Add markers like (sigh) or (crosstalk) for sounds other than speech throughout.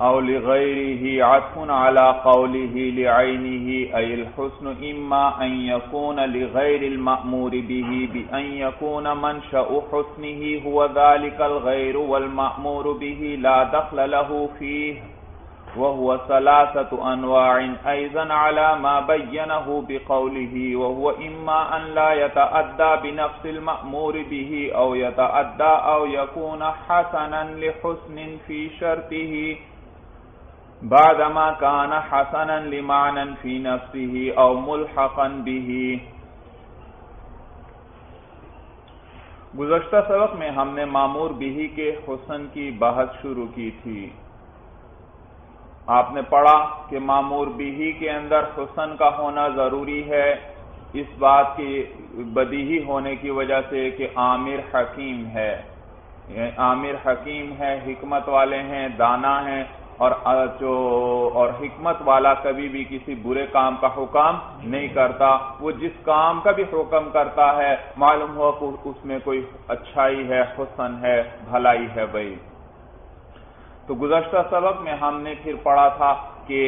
أو لغيره عطف على قوله لعينه أي الحسن إما أن يكون لغير المأمور به بأن يكون منشأ حسنه هو ذلك الغير والمأمور به لا دخل له فيه وهو ثلاثة أنواع. أيضا على ما بينه بقوله وهو إما أن لا يتأدى بنفس المأمور به أو يتأدى أو يكون حسنا لحسن في شرطه بعدما كان حسنا لمعنى في نفسه او ملحقا به. گزشتہ سبق میں ہم نے معمور بھی کے حسن کی بحث شروع کی تھی۔ آپ نے پڑھا کہ معمور بھی کے اندر حسن کا ہونا ضروری ہے۔ اس بات کی بدیہی ہونے کی وجہ سے کہ عامر حکیم ہے۔ یعنی عامر حکیم ہے، حکمت والے ہیں، دانا ہیں۔ اور جو اور حکمت والا کبھی بھی کسی برے کام کا حکم نہیں کرتا۔ وہ جس کام کا بھی حکم کرتا ہے، معلوم ہو کہ اس میں کوئی اچھائی ہے، حسن ہے، بھلائی ہے بھائی۔ تو گزشتہ سبق میں ہم نے پھر پڑھا تھا کہ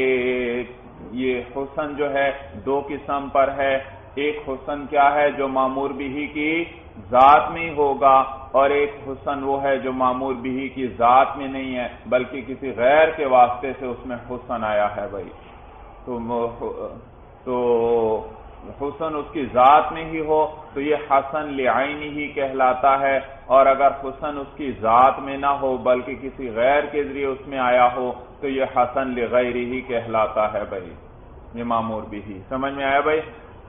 یہ حسن جو ہے دو قسم پر ہے۔ ایک حسن کیا ہے جو معمور بھی ہی کی ذات میں ہوگا اور ایک حسن وہ ہے جو معمور بھی کی ذات میں نہیں ہے، بلکہ کسی غیر کے واسطے سے اس میں حسن آیا ہے بھائی۔ تو حسن اس کی ذات میں ہی ہو، تو یہ حسن لعینی ہی کہلاتا ہے۔ اور اگر حسن اس کی ذات میں نہ ہو، بلکہ کسی غیر کے ذریعے اس میں آیا ہو، تو یہ حسن لغیری ہی کہلاتا ہے بھائی۔ یہ معمور بھی ہی۔ سمجھ میں آیا بھائی؟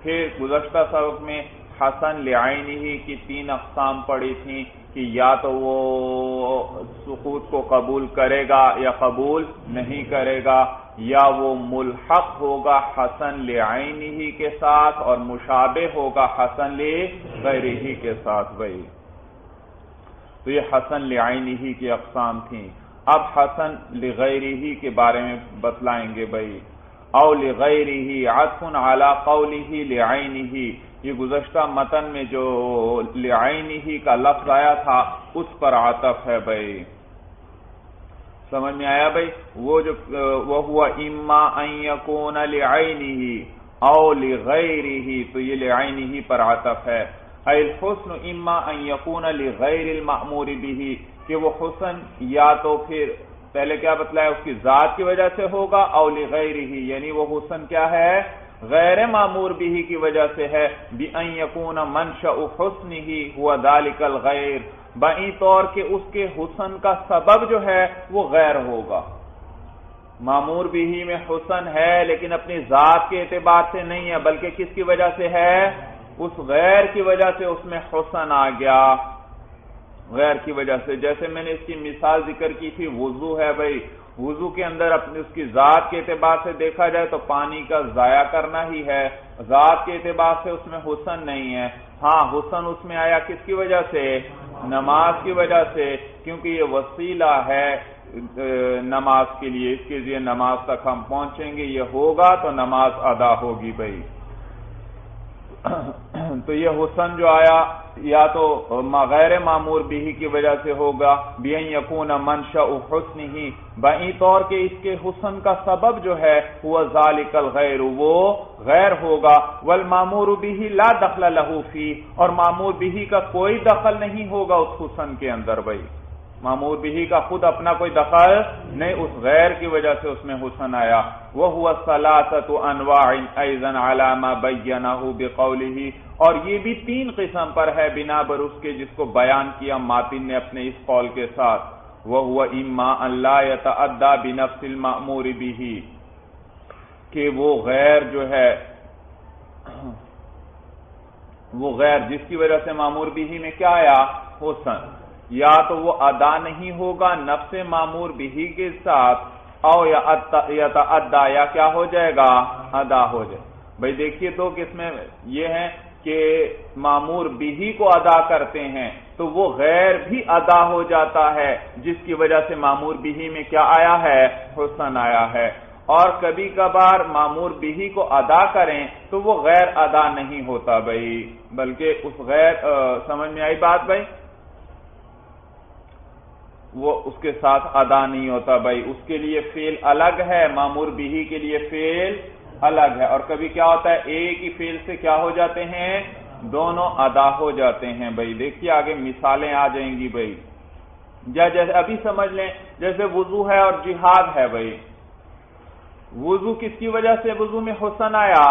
پھر گزشتہ سبق میں حسن لعینی ہی کی تین اقسام پڑی تھیں کہ یا تو وہ سقوط کو قبول کرے گا یا قبول نہیں کرے گا، یا وہ ملحق ہوگا حسن لعینی ہی کے ساتھ اور مشابہ ہوگا حسن لغیری ہی کے ساتھ، بھائی۔ تو یہ حسن لعینی ہی کی اقسام تھیں۔ اب حسن لغیری ہی کے بارے میں بتلائیں گے، بھائی۔ او لغیری ہی عطف علی قولی لعینی ہی یہ گزشتہ متن میں جو لعینی ہی کا لفظ آیا تھا، اس پر عطف ہے بھائی۔ سمجھ میں آیا بھائی؟ وہ جو، وہ ہوا اما ان یکون لعینی ہی او لغیری تو یہ لعینی ہی پر عطف ہے۔ الحسن اما ان یکون لغیر المعمور بھی کہ وہ حسن یا تو پھر پہلے کیا بتلایا؟ اس کی ذات کی وجہ سے ہوگا، او لغیری ہی یعنی وہ حسن کیا ہے؟ غیر معمور بھی کی وجہ سے ہے یکون منشا حسن ہی ہوا دالک الغیر۔ بئی طور کے اس کے حسن کا سبب جو ہے، وہ غیر ہوگا۔ معمور بھی میں حسن ہے، لیکن اپنی ذات کے اعتبار سے نہیں ہے، بلکہ کس کی وجہ سے ہے؟ اس غیر کی وجہ سے اس میں حسن آ گیا۔ غیر کی وجہ سے۔ جیسے میں نے اس کی مثال ذکر کی تھی، وضو ہے بھائی۔ وضو کے اندر اپنی اس کی ذات کے اعتبار سے دیکھا جائے تو پانی کا ضائع کرنا ہی ہے، ذات کے اعتبار سے اس میں حسن نہیں ہے۔ ہاں حسن اس میں آیا کس کی وجہ سے؟ نماز کی وجہ سے، کیونکہ یہ وسیلہ ہے نماز کے لیے۔ اس کے لیے نماز تک ہم پہنچیں گے، یہ ہوگا تو نماز ادا ہوگی بھائی۔ (coughs) تو یہ حسن جو آیا، یا تو غیر معمور بھی کی وجہ سے ہوگا یقون منشا حسن ہی بئی طور کے اس کے حسن کا سبب جو ہے وہ ذالک الغیر، وہ غیر ہوگا۔ ول معمور بھی لا دخل لہو فی، اور معمور بھی کا کوئی دخل نہیں ہوگا اس حسن کے اندر بھائی۔ معمور بھی کا خود اپنا کوئی دخل نہیں، اس غیر کی وجہ سے اس میں حسن آیا۔ وہ ہوا سلاست انواع ایزن علامہ بینہ بقوله۔ اور یہ بھی تین قسم پر ہے بنا بر اس کے جس کو بیان کیا ماتن نے اپنے اس قول کے ساتھ۔ وہ ہوا اما اللہ یتعدى بنفس المأمور به۔ کہ وہ غیر جو ہے، وہ غیر جس کی وجہ سے معمور بھی میں کیا آیا؟ حسن۔ یا تو وہ ادا نہیں ہوگا نفس معمور بھی کے ساتھ، او یا ادا یا کیا ہو جائے گا؟ ادا ہو جائے۔ بھائی دیکھیے تو کس میں یہ ہے کہ معمور بھی کو ادا کرتے ہیں تو وہ غیر بھی ادا ہو جاتا ہے، جس کی وجہ سے معمور بھی میں کیا آیا ہے؟ حسن آیا ہے۔ اور کبھی کبھار معمور بھی کو ادا کریں تو وہ غیر ادا نہیں ہوتا بھائی، بلکہ اس غیر سمجھ میں آئی بات بھائی؟ وہ اس کے ساتھ ادا نہیں ہوتا بھائی۔ اس کے لیے فیل الگ ہے معمور بھی کے لیے فیل الگ ہے۔ اور کبھی کیا ہوتا ہے، ایک ہی فیل سے کیا ہو جاتے ہیں؟ دونوں ادا ہو جاتے ہیں بھائی۔ دیکھیے آگے مثالیں آ جائیں گی بھائی۔ جیسے ابھی سمجھ لیں، جیسے وضو ہے اور جہاد ہے بھائی۔ وضو کس کی وجہ سے؟ وضو میں حسن آیا۔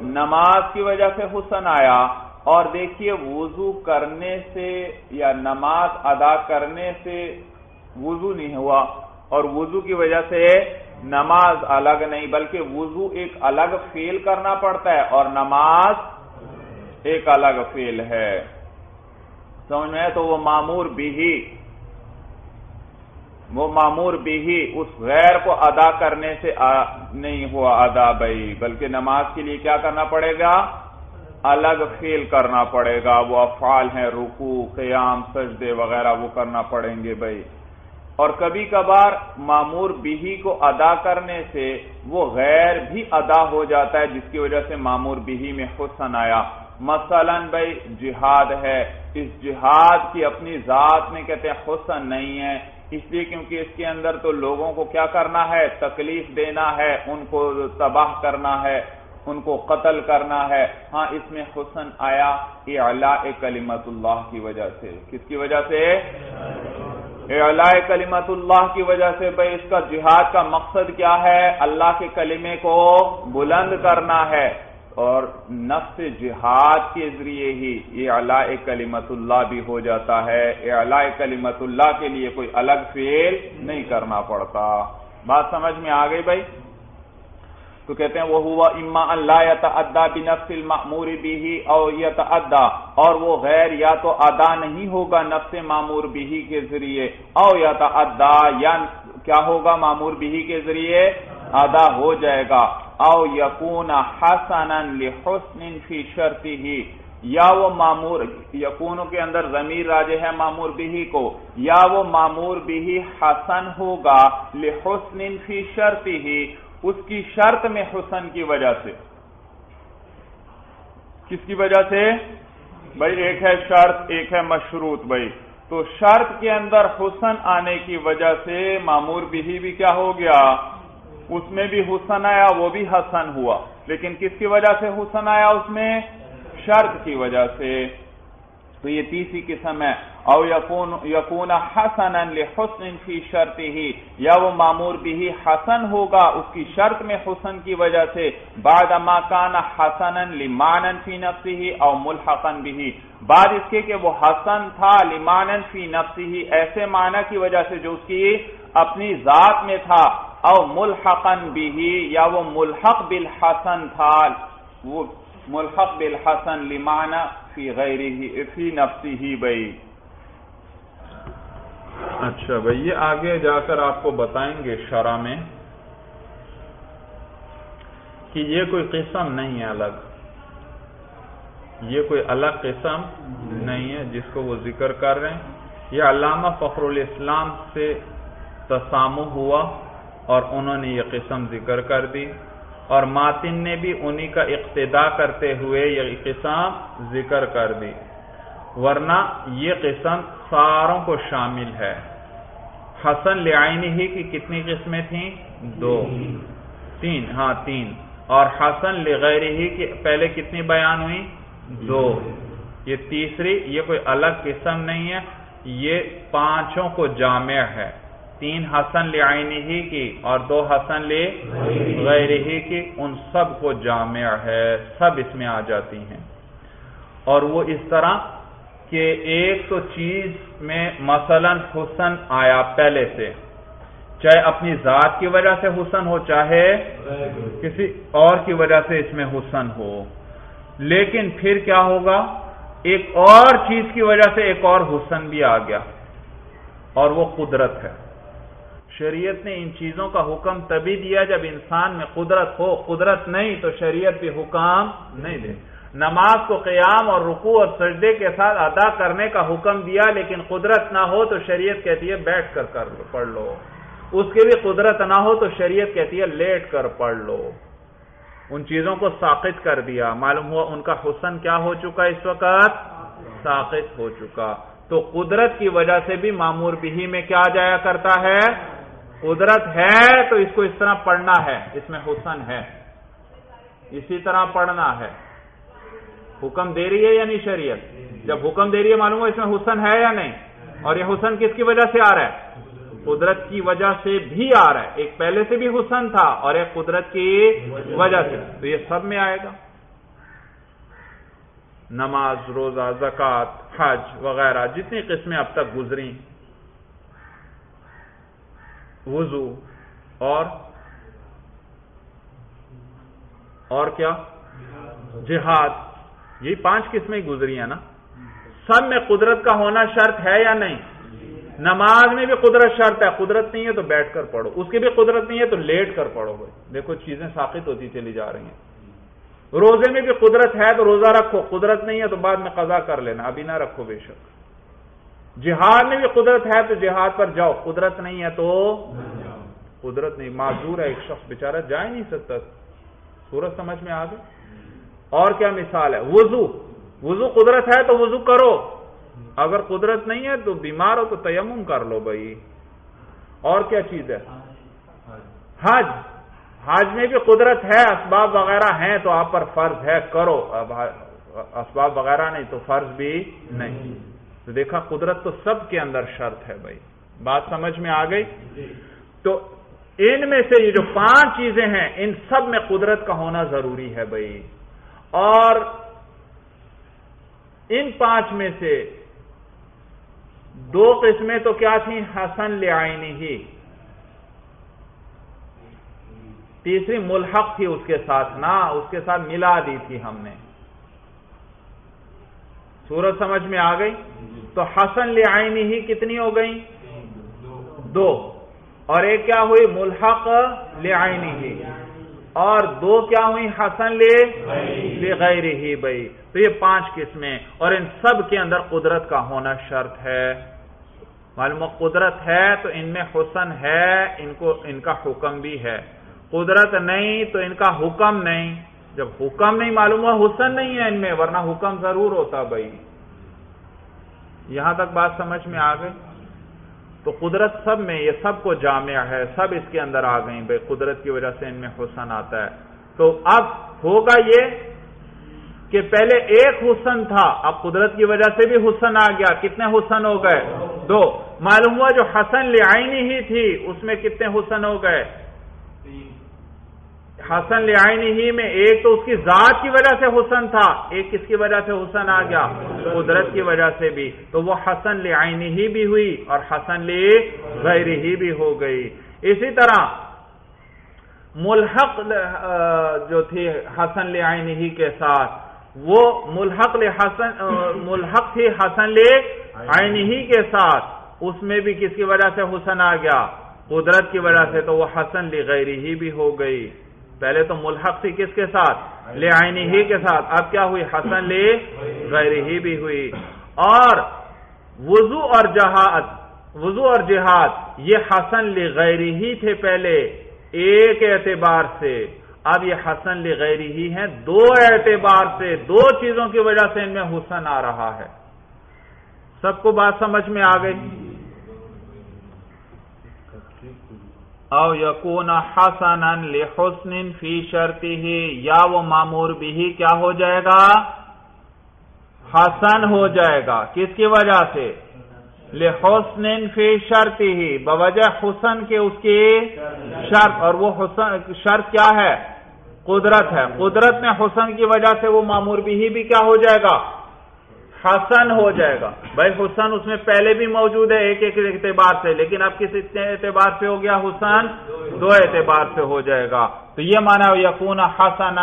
نماز کی وجہ سے حسن آیا۔ اور دیکھیے وضو کرنے سے یا نماز ادا کرنے سے وضو نہیں ہوا اور وضو کی وجہ سے نماز الگ نہیں، بلکہ وضو ایک الگ فیل کرنا پڑتا ہے اور نماز ایک الگ فیل ہے۔ سمجھ میں تو وہ معمور بھی وہ معمور بھی اس غیر کو ادا کرنے سے نہیں ہوا ادا بھائی، بلکہ نماز کے لیے کیا کرنا پڑے گا؟ الگ فیل کرنا پڑے گا، وہ افعال ہیں رکو قیام، سجدے وغیرہ، وہ کرنا پڑیں گے بھائی۔ اور کبھی کبھار معمور بھی کو ادا کرنے سے وہ غیر بھی ادا ہو جاتا ہے، جس کی وجہ سے معمور بھی میں حسن آیا۔ مثلا بھائی، جہاد ہے۔ اس جہاد کی اپنی ذات میں کہتے ہیں حسن نہیں ہے۔ اس لیے کیونکہ اس کے اندر تو لوگوں کو کیا کرنا ہے؟ تکلیف دینا ہے، ان کو تباہ کرنا ہے۔ ان کو قتل کرنا ہے۔ ہاں اس میں حسن آیا اعلاء کلمت اللہ کی وجہ سے۔ کس کی وجہ سے؟ اعلاء کلمت اللہ کی وجہ سے۔ بھائی، اس کا جہاد کا مقصد کیا ہے؟ اللہ کے کلمے کو بلند کرنا ہے۔ اور نفس جہاد کے ذریعے ہی یہ اعلاء کلیمت اللہ بھی ہو جاتا ہے۔ اعلاء کلیمت اللہ کے لیے کوئی الگ فیل نہیں کرنا پڑتا۔ بات سمجھ میں آ گئی بھائی؟ تو کہتے ہیں وہ ہوا اما اللہ یا بنفس المعمور بھی او یا اور وہ غیر یا تو ادا نہیں ہوگا نفس معمور بھی کے ذریعے او یا یا کیا ہوگا معمور بھی کے ذریعے ادا ہو جائے گا او یقون حسنا لحسن فی شرطه یا وہ معمور یقون کے اندر ضمیر راجے ہے معمور بھی کو یا وہ معمور بھی حسن ہوگا لحسن فی شرطه اس کی شرط میں حسن کی وجہ سے۔ کس کی وجہ سے؟ بھائی ایک ہے شرط، ایک ہے مشروط بھائی۔ تو شرط کے اندر حسن آنے کی وجہ سے معمور بھی بھی کیا ہو گیا؟ اس میں بھی حسن آیا، وہ بھی حسن ہوا۔ لیکن کس کی وجہ سے حسن آیا اس میں؟ شرط کی وجہ سے۔ تو یہ تیسری قسم ہے۔ او یقون حسن لحسن فی شرط ہی یا وہ معمور بھی حسن ہوگا اس کی شرط میں حسن کی وجہ سے۔ بعد ما کان حسن لمان فی نفسی ہی او ملحقن بھی بعد اس کے کہ وہ حسن تھا لمان فی نفسی ہی ایسے معنی کی وجہ سے جو اس کی اپنی ذات میں تھا۔ او ملحقن بھی یا وہ ملحق بالحسن تھا۔ وہ ملحق بالحسن لمانا فی غیری فی نفسی بھائی اچھا بھائی، یہ آگے جا کر آپ کو بتائیں گے شرح میں کہ یہ کوئی قسم نہیں ہے الگ۔ یہ کوئی الگ قسم نہیں ہے جس کو وہ ذکر کر رہے ہیں۔ یہ علامہ فخر الاسلام سے تسامو ہوا اور انہوں نے یہ قسم ذکر کر دی۔ اور ماتن نے بھی انہی کا اقتدا کرتے ہوئے یہ قسم ذکر کر دی۔ ورنہ یہ قسم ساروں کو شامل ہے۔ حسن لعینی ہی کی کتنی قسمیں تھیں؟ دو۔ تین۔ ہاں تین۔ اور حسن لغیر ہی کی پہلے کتنی بیان ہوئی؟ دو۔ یہ تیسری، یہ کوئی الگ قسم نہیں ہے، یہ پانچوں کو جامع ہے۔ تین حسن لعینی ہی کی اور دو حسن لے غیر ہی کی، ان سب کو جامع ہے، سب اس میں آ جاتی ہیں۔ اور وہ اس طرح کہ ایک تو چیز میں مثلا حسن آیا پہلے سے۔ چاہے اپنی ذات کی وجہ سے حسن ہو، چاہے کسی اور کی وجہ سے اس میں حسن ہو۔ لیکن پھر کیا ہوگا؟ ایک اور چیز کی وجہ سے ایک اور حسن بھی آ گیا۔ اور وہ قدرت ہے۔ شریعت نے ان چیزوں کا حکم تبھی دیا جب انسان میں قدرت ہو، قدرت نہیں تو شریعت بھی حکام نہیں دے۔ نماز کو قیام اور رکوع اور سجدے کے ساتھ ادا کرنے کا حکم دیا، لیکن قدرت نہ ہو تو شریعت کہتی ہے بیٹھ کر کر پڑھ لو۔ اس کے بھی قدرت نہ ہو تو شریعت کہتی ہے لیٹ کر پڑھ لو۔ ان چیزوں کو ساقت کر دیا۔ معلوم ہوا ان کا حسن کیا ہو چکا اس وقت؟ ساقت ہو چکا۔ تو قدرت کی وجہ سے بھی معمور بھی میں کیا جایا کرتا ہے؟ قدرت ہے تو اس کو اس طرح پڑھنا ہے، اس میں حسن ہے۔ اسی طرح پڑھنا ہے۔ حکم دے رہی ہے یا نہیں شریعت؟ جب حکم دے رہی ہے معلوم ہو اس میں حسن ہے یا نہیں؟ اور یہ حسن کس کی وجہ سے آ رہا ہے؟ قدرت کی وجہ سے بھی آ رہا ہے۔ ایک پہلے سے بھی حسن تھا اور ایک قدرت کی وجہ سے۔ تو یہ سب میں آئے گا۔ نماز، روزہ زکات حج وغیرہ، جتنی قسمیں اب تک گزری وضو اور اور کیا جہاد یہ پانچ قسمیں گزری ہیں نا سب میں قدرت کا ہونا شرط ہے یا نہیں نماز میں بھی قدرت شرط ہے قدرت نہیں ہے تو بیٹھ کر پڑھو اس کی بھی قدرت نہیں ہے تو لیٹ کر پڑھو بھائی دیکھو چیزیں ساخت ہوتی چلی جا رہی ہیں روزے میں بھی قدرت ہے تو روزہ رکھو قدرت نہیں ہے تو بعد میں قضا کر لینا ابھی نہ رکھو بے شک جہاد میں بھی قدرت ہے تو جہاد پر جاؤ۔ قدرت نہیں ہے تو قدرت نہیں۔ معذور ہے ایک شخص بےچارا جا ہی نہیں سکتا۔ سورج سمجھ میں آ گئی اور کیا مثال ہے؟ وضو۔ وضو قدرت ہے تو وضو کرو۔ اگر قدرت نہیں ہے تو بیمار ہو تو تیمم کر لو بھائی۔ اور کیا چیز ہے؟ حج۔ حج میں بھی قدرت ہے، اسباب وغیرہ ہیں تو آپ پر فرض ہے۔ کرو۔ اسباب وغیرہ نہیں تو فرض بھی نہیں۔ تو دیکھا قدرت تو سب کے اندر شرط ہے بھائی۔ بات سمجھ میں آ گئی؟ تو ان میں سے یہ جو پانچ چیزیں ہیں ان سب میں قدرت کا ہونا ضروری ہے بھائی۔ اور ان پانچ میں سے دو قسمیں تو کیا تھیں؟ حسن لے ہی تیسری ملحق تھی اس کے ساتھ نہ اس کے ساتھ ملا دی تھی ہم نے۔ سورج سمجھ میں آ گئی تو حسن لے ہی کتنی ہو گئی دو اور ایک کیا ہوئی؟ ملحق لے ہی۔ اور دو کیا ہوئی؟ حسن لے غیر ہی بھائی تو یہ پانچ قسمیں اور ان سب کے اندر قدرت کا ہونا شرط ہے۔ معلوم قدرت ہے تو ان میں حسن ہے، ان کو، ان کا حکم بھی ہے۔ قدرت نہیں تو ان کا حکم نہیں۔ جب حکم نہیں معلوم ہوا، حسن نہیں ہے ان میں، ورنہ حکم ضرور ہوتا بھائی۔ یہاں تک بات سمجھ میں آ گئی؟ تو قدرت سب میں، یہ سب کو جامع ہے، سب اس کے اندر آ گئی بھائی۔ قدرت کی وجہ سے ان میں حسن آتا ہے۔ تو اب ہوگا یہ کہ پہلے ایک حسن تھا، اب قدرت کی وجہ سے بھی حسن آ گیا۔ کتنے حسن ہو گئے؟ دو۔ معلوم ہوا جو حسن لے ہی تھی، اس میں کتنے حسن ہو گئے؟ حسن لعینی ہی میں ایک تو اس کی ذات کی وجہ سے حسن تھا، ایک کس کی وجہ سے حسن آ گیا؟ قدرت کی وجہ سے بھی۔ تو وہ حسن لعینی ہی بھی ہوئی اور حسن لی غیر ہی بھی ہو گئی۔ اسی طرح ملحق جو تھی حسن لعینی ہی کے ساتھ، وہ ملحق حسن ملحق تھی حسن لے عینی ہی کے ساتھ۔ اس میں بھی کس کی وجہ سے حسن آ گیا؟ قدرت کی وجہ سے تو وہ حسن لی ہی بھی ہو گئی۔ پہلے تو ملحق تھی کس کے ساتھ؟ لے آئینی ہی کے ساتھ۔ اب کیا ہوئی؟ حسن لے غیر ہی بھی ہوئی۔ اور وضو اور جہاد، وضو اور جہاد، یہ حسن لی غیری ہی تھے پہلے، ایک اعتبار سے۔ اب یہ حسن لی غیری ہی ہیں، دو اعتبار سے، دو چیزوں کی وجہ سے ان میں حسن آ رہا ہے۔ سب کو بات سمجھ میں آ گئی؟ او یقون حسنا لحسن فی شرطی ہی یا وہ معمور بھی کیا ہو جائے گا؟ حسن ہو جائے گا۔ کس کی وجہ سے؟ لحسن فی شرطی ہی بوجہ حسن کے اس کی شرط۔ اور وہ حسن، شرط کیا ہے؟ قدرت ہے۔ قدرت میں حسن کی وجہ سے وہ معمور بھی بھی کیا ہو جائے گا؟ حسن ہو جائے گا۔ بھائی حسن اس میں پہلے بھی موجود ہے ایک ایک اعتبار سے، لیکن اب کس اعتبار سے ہو گیا حسن؟ دو اعتبار سے ہو جائے گا۔ تو یہ مانا یقون حسن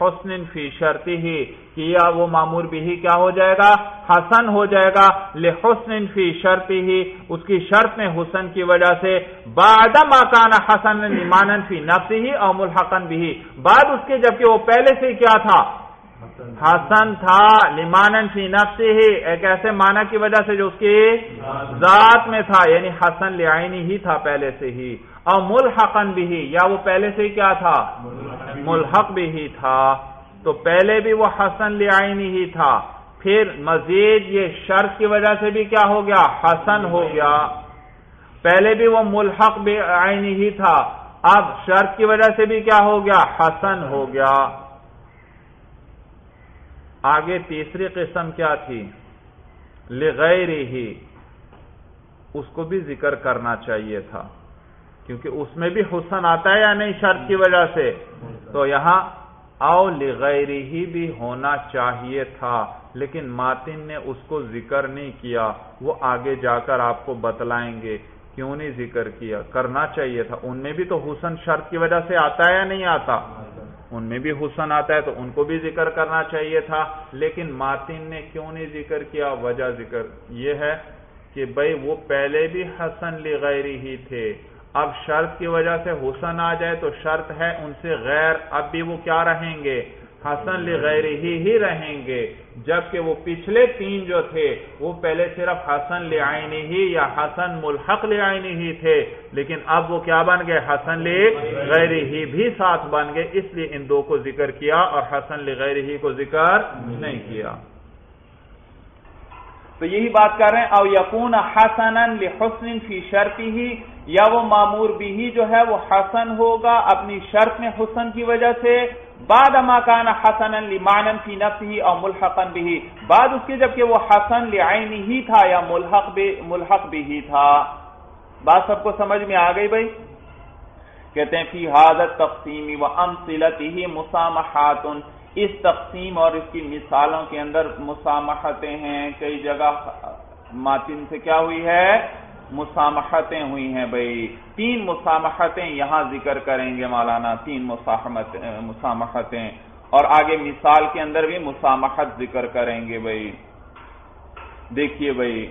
حسن فی شرطی ہی کہ یا وہ معمور بھی کیا ہو جائے گا؟ حسن ہو جائے گا لحسن فی شرطی ہی اس کی شرط میں حسن کی وجہ سے بعد مکان حسن مانن فی نفسی ہی اور ملحقن بھی بعد اس کے جبکہ وہ پہلے سے کیا تھا حسن تھا. لمانن فی نفس ہی ایک ایسے معنی کی وجہ سے جو اس کی ذات میں تھا. یعنی حسن لعینی ہی تھا پہلے سے ہی اور ملحقن بھی یا وہ پہلے سے ہی کیا تھا؟ ملحق بھی ہی. تھا۔ تو پہلے بھی وہ حسن لعینی ہی تھا پھر مزید یہ شرط کی وجہ سے بھی کیا ہو گیا؟ حسن ہو گیا۔ پہلے بھی وہ ملحق بھی آئینی ہی تھا اب شرط کی وجہ سے بھی کیا ہو گیا؟ حسن ہو گیا۔ آگے تیسری قسم کیا تھی؟ لغیر ہی اس کو بھی ذکر کرنا چاہیے تھا۔ کیونکہ اس میں بھی حسن آتا ہے یا نہیں شرط کی وجہ سے؟ تو یہاں او لغیر ہی بھی ہونا چاہیے تھا، لیکن ماتن نے اس کو ذکر نہیں کیا۔ وہ آگے جا کر آپ کو بتلائیں گے۔ کیوں نہیں ذکر کیا؟ کرنا چاہیے تھا۔ ان میں بھی تو حسن شرط کی وجہ سے آتا ہے یا نہیں آتا؟ ان میں بھی حسن آتا ہے تو ان کو بھی ذکر کرنا چاہیے تھا۔ لیکن ماتن نے کیوں نہیں ذکر کیا؟ وجہ ذکر یہ ہے کہ بھائی وہ پہلے بھی حسن لغیری ہی تھے۔ اب شرط کی وجہ سے حسن آ جائے تو شرط ہے ان سے غیر اب بھی وہ کیا رہیں گے؟ حسن لغیر ہی ہی رہیں گے۔ جبکہ وہ پچھلے تین جو تھے، وہ پہلے صرف حسن لعینی ہی یا حسن ملحق لعینی ہی تھے، لیکن اب وہ کیا بن گئے؟ حسن لغیر ہی بھی ساتھ بن گئے، اس لیے ان دو کو ذکر کیا اور حسن لغیر ہی کو ذکر نہیں کیا۔ تو یہی بات کر رہے ہیں، او یقون حسن لحسن فی شرطی ہی، یا وہ معمور بھی جو ہے، وہ حسن ہوگا اپنی شرط میں حسن کی وجہ سے بعد ما کان حسن لمعنن فی نفسه او ملحقا به. بعد اس کے جبکہ وہ حسن لعینی ہی تھا یا ملحق بھی ملحق تھا. بات سب کو سمجھ میں آ گئی بھائی؟ کہتے ہیں، فی حاضر تقسیم و امثلته مسامحات اس تقسیم اور اس کی مثالوں کے اندر مسامحتیں ہیں. کئی جگہ ماتن سے کیا ہوئی ہے؟ مسامحتیں ہوئی ہیں بھائی۔ تین مسامحتیں یہاں ذکر کریں گے مولانا، تین مسامحتیں۔ اور آگے مثال کے اندر بھی مسامحت ذکر کریں گے بھائی۔ دیکھیے بھائی۔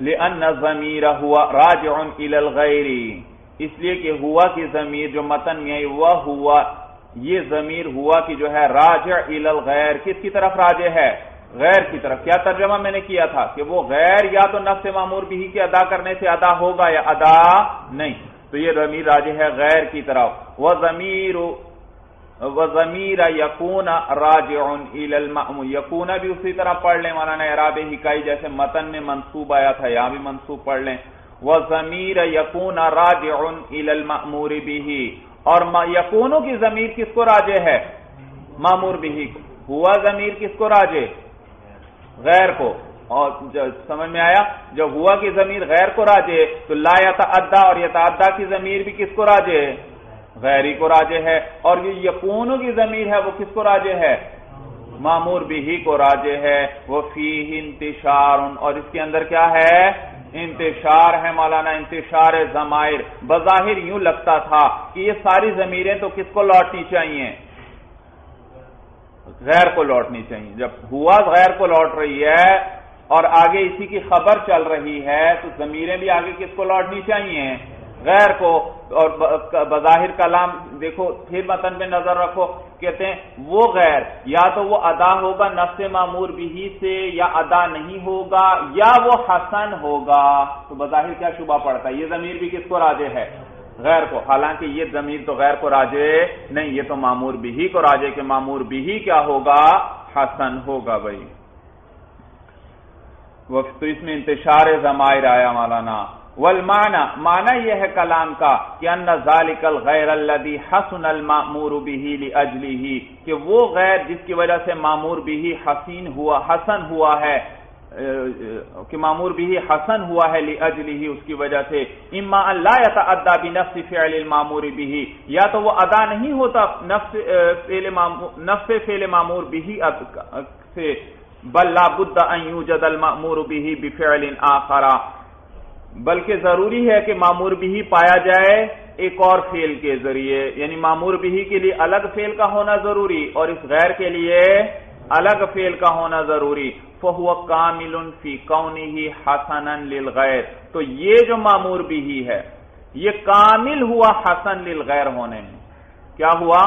لن ضمیر ہوا راج الغیری اس لیے کہ ہوا کی ضمیر جو متن میں وہ ہوا، یہ ضمیر ہوا کی جو ہے راج الغیر کس کی طرف راجع ہے؟ غیر کی طرف۔ کیا ترجمہ میں نے کیا تھا کہ وہ غیر یا تو نفس معمور بھی کے ادا کرنے سے ادا ہوگا یا ادا نہیں؟ تو یہ ضمیر راج ہے غیر کی طرف۔ وہ ضمیر وہ ضمیر یقون راج یقون بھی اسی طرح پڑھ لیں مولانا اراب ہکائی جیسے متن میں منصوب آیا تھا، یہاں بھی منصوب پڑھ لیں۔ وہ ضمیر یقون راج المعمور بھی اور یقونوں کی ضمیر کس کو راجے ہے؟ معمور بھی ہوا ضمیر کس کو راجے غیر کو اور سمجھ میں آیا؟ جب ہوا کی ضمیر غیر کو راجے، تو لا یتعدہ اور یتعدہ کی ضمیر بھی کس کو راجے؟ غیری کو راجے ہے۔ اور یہ یقون کی ضمیر ہے، وہ کس کو راجے ہے؟ معمور بھی ہی کو راجے ہے۔ وہ فی انتشار اور اس کے اندر کیا ہے؟ انتشار ہے مولانا، انتشار زمائر بظاہر یوں لگتا تھا کہ یہ ساری ضمیریں تو کس کو لوٹنی چاہیے؟ غیر کو لوٹنی چاہیے۔ جب ہوا غیر کو لوٹ رہی ہے اور آگے اسی کی خبر چل رہی ہے، تو ضمیریں بھی آگے کس کو لوٹنی چاہیے؟ غیر کو۔ اور بظاہر کلام دیکھو، پھر متن میں نظر رکھو، کہتے ہیں وہ غیر، یا تو وہ ادا ہوگا نفس معمور بھی سے، یا ادا نہیں ہوگا، یا وہ حسن ہوگا۔ تو بظاہر کیا شبہ پڑتا ہے؟ یہ ضمیر بھی کس کو راجے ہے؟ غیر کو۔ حالانکہ یہ ضمیر تو غیر کو راجے نہیں، یہ تو معمور بھی کو راجے کے معمور بھی کیا ہوگا؟ حسن ہوگا بھائی۔ تو اس میں انتشار زمائر آیا مولانا۔ والمعنى معنی یہ ہے کلام کا کہ ان ذالک الغیر الذي حسن المامور به لاجله کہ وہ غیر جس کی وجہ سے مامور به حسین ہوا، حسن ہوا ہے کہ معمور بھی حسن ہوا ہے لاجلہ اس کی وجہ سے۔ اما ان لا بنفس فعل المامور به۔ یا تو وہ ادا نہیں ہوتا نفس فعل نفس فعل مامور به سے۔ بل لا بد ان يوجد المامور به بفعل اخر بلکہ ضروری ہے کہ معمور بھی پایا جائے ایک اور فیل کے ذریعے۔ یعنی معمور بھی کے لیے الگ فیل کا ہونا ضروری اور اس غیر کے لیے الگ فیل کا ہونا ضروری۔ فہو کامل فی کونی حسن للغیر۔ تو یہ جو معمور بھی ہے، یہ کامل ہوا حسن للغیر ہونے میں۔ کیا ہوا؟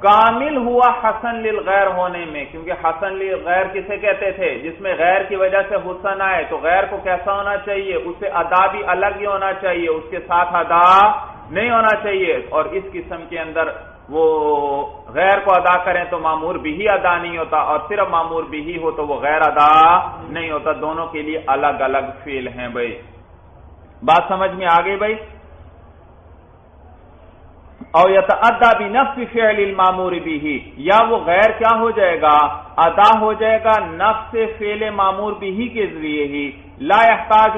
کامل ہوا حسن للغیر ہونے میں۔ کیونکہ حسن للغیر کسے کہتے تھے؟ جس میں غیر کی وجہ سے حسن آئے۔ تو غیر کو کیسا ہونا چاہیے؟ اسے ادا بھی الگ ہی ہونا چاہیے۔ اس کے ساتھ ادا نہیں ہونا چاہیے۔ اور اس قسم کے اندر وہ غیر کو ادا کریں تو معمور بھی ہی ادا نہیں ہوتا اور صرف معمور بھی ہی ہو تو وہ غیر ادا نہیں ہوتا۔ دونوں کے لیے الگ الگ فیل ہیں بھائی۔ بات سمجھ میں آ گئی بھائی؟ اور ادا بھی نفس فعل المامور بھی ہی۔ یا وہ غیر کیا ہو جائے گا؟ ادا ہو جائے گا نفس فعل معمور بھی ہی کے ذریعے ہی۔ لا يحتاج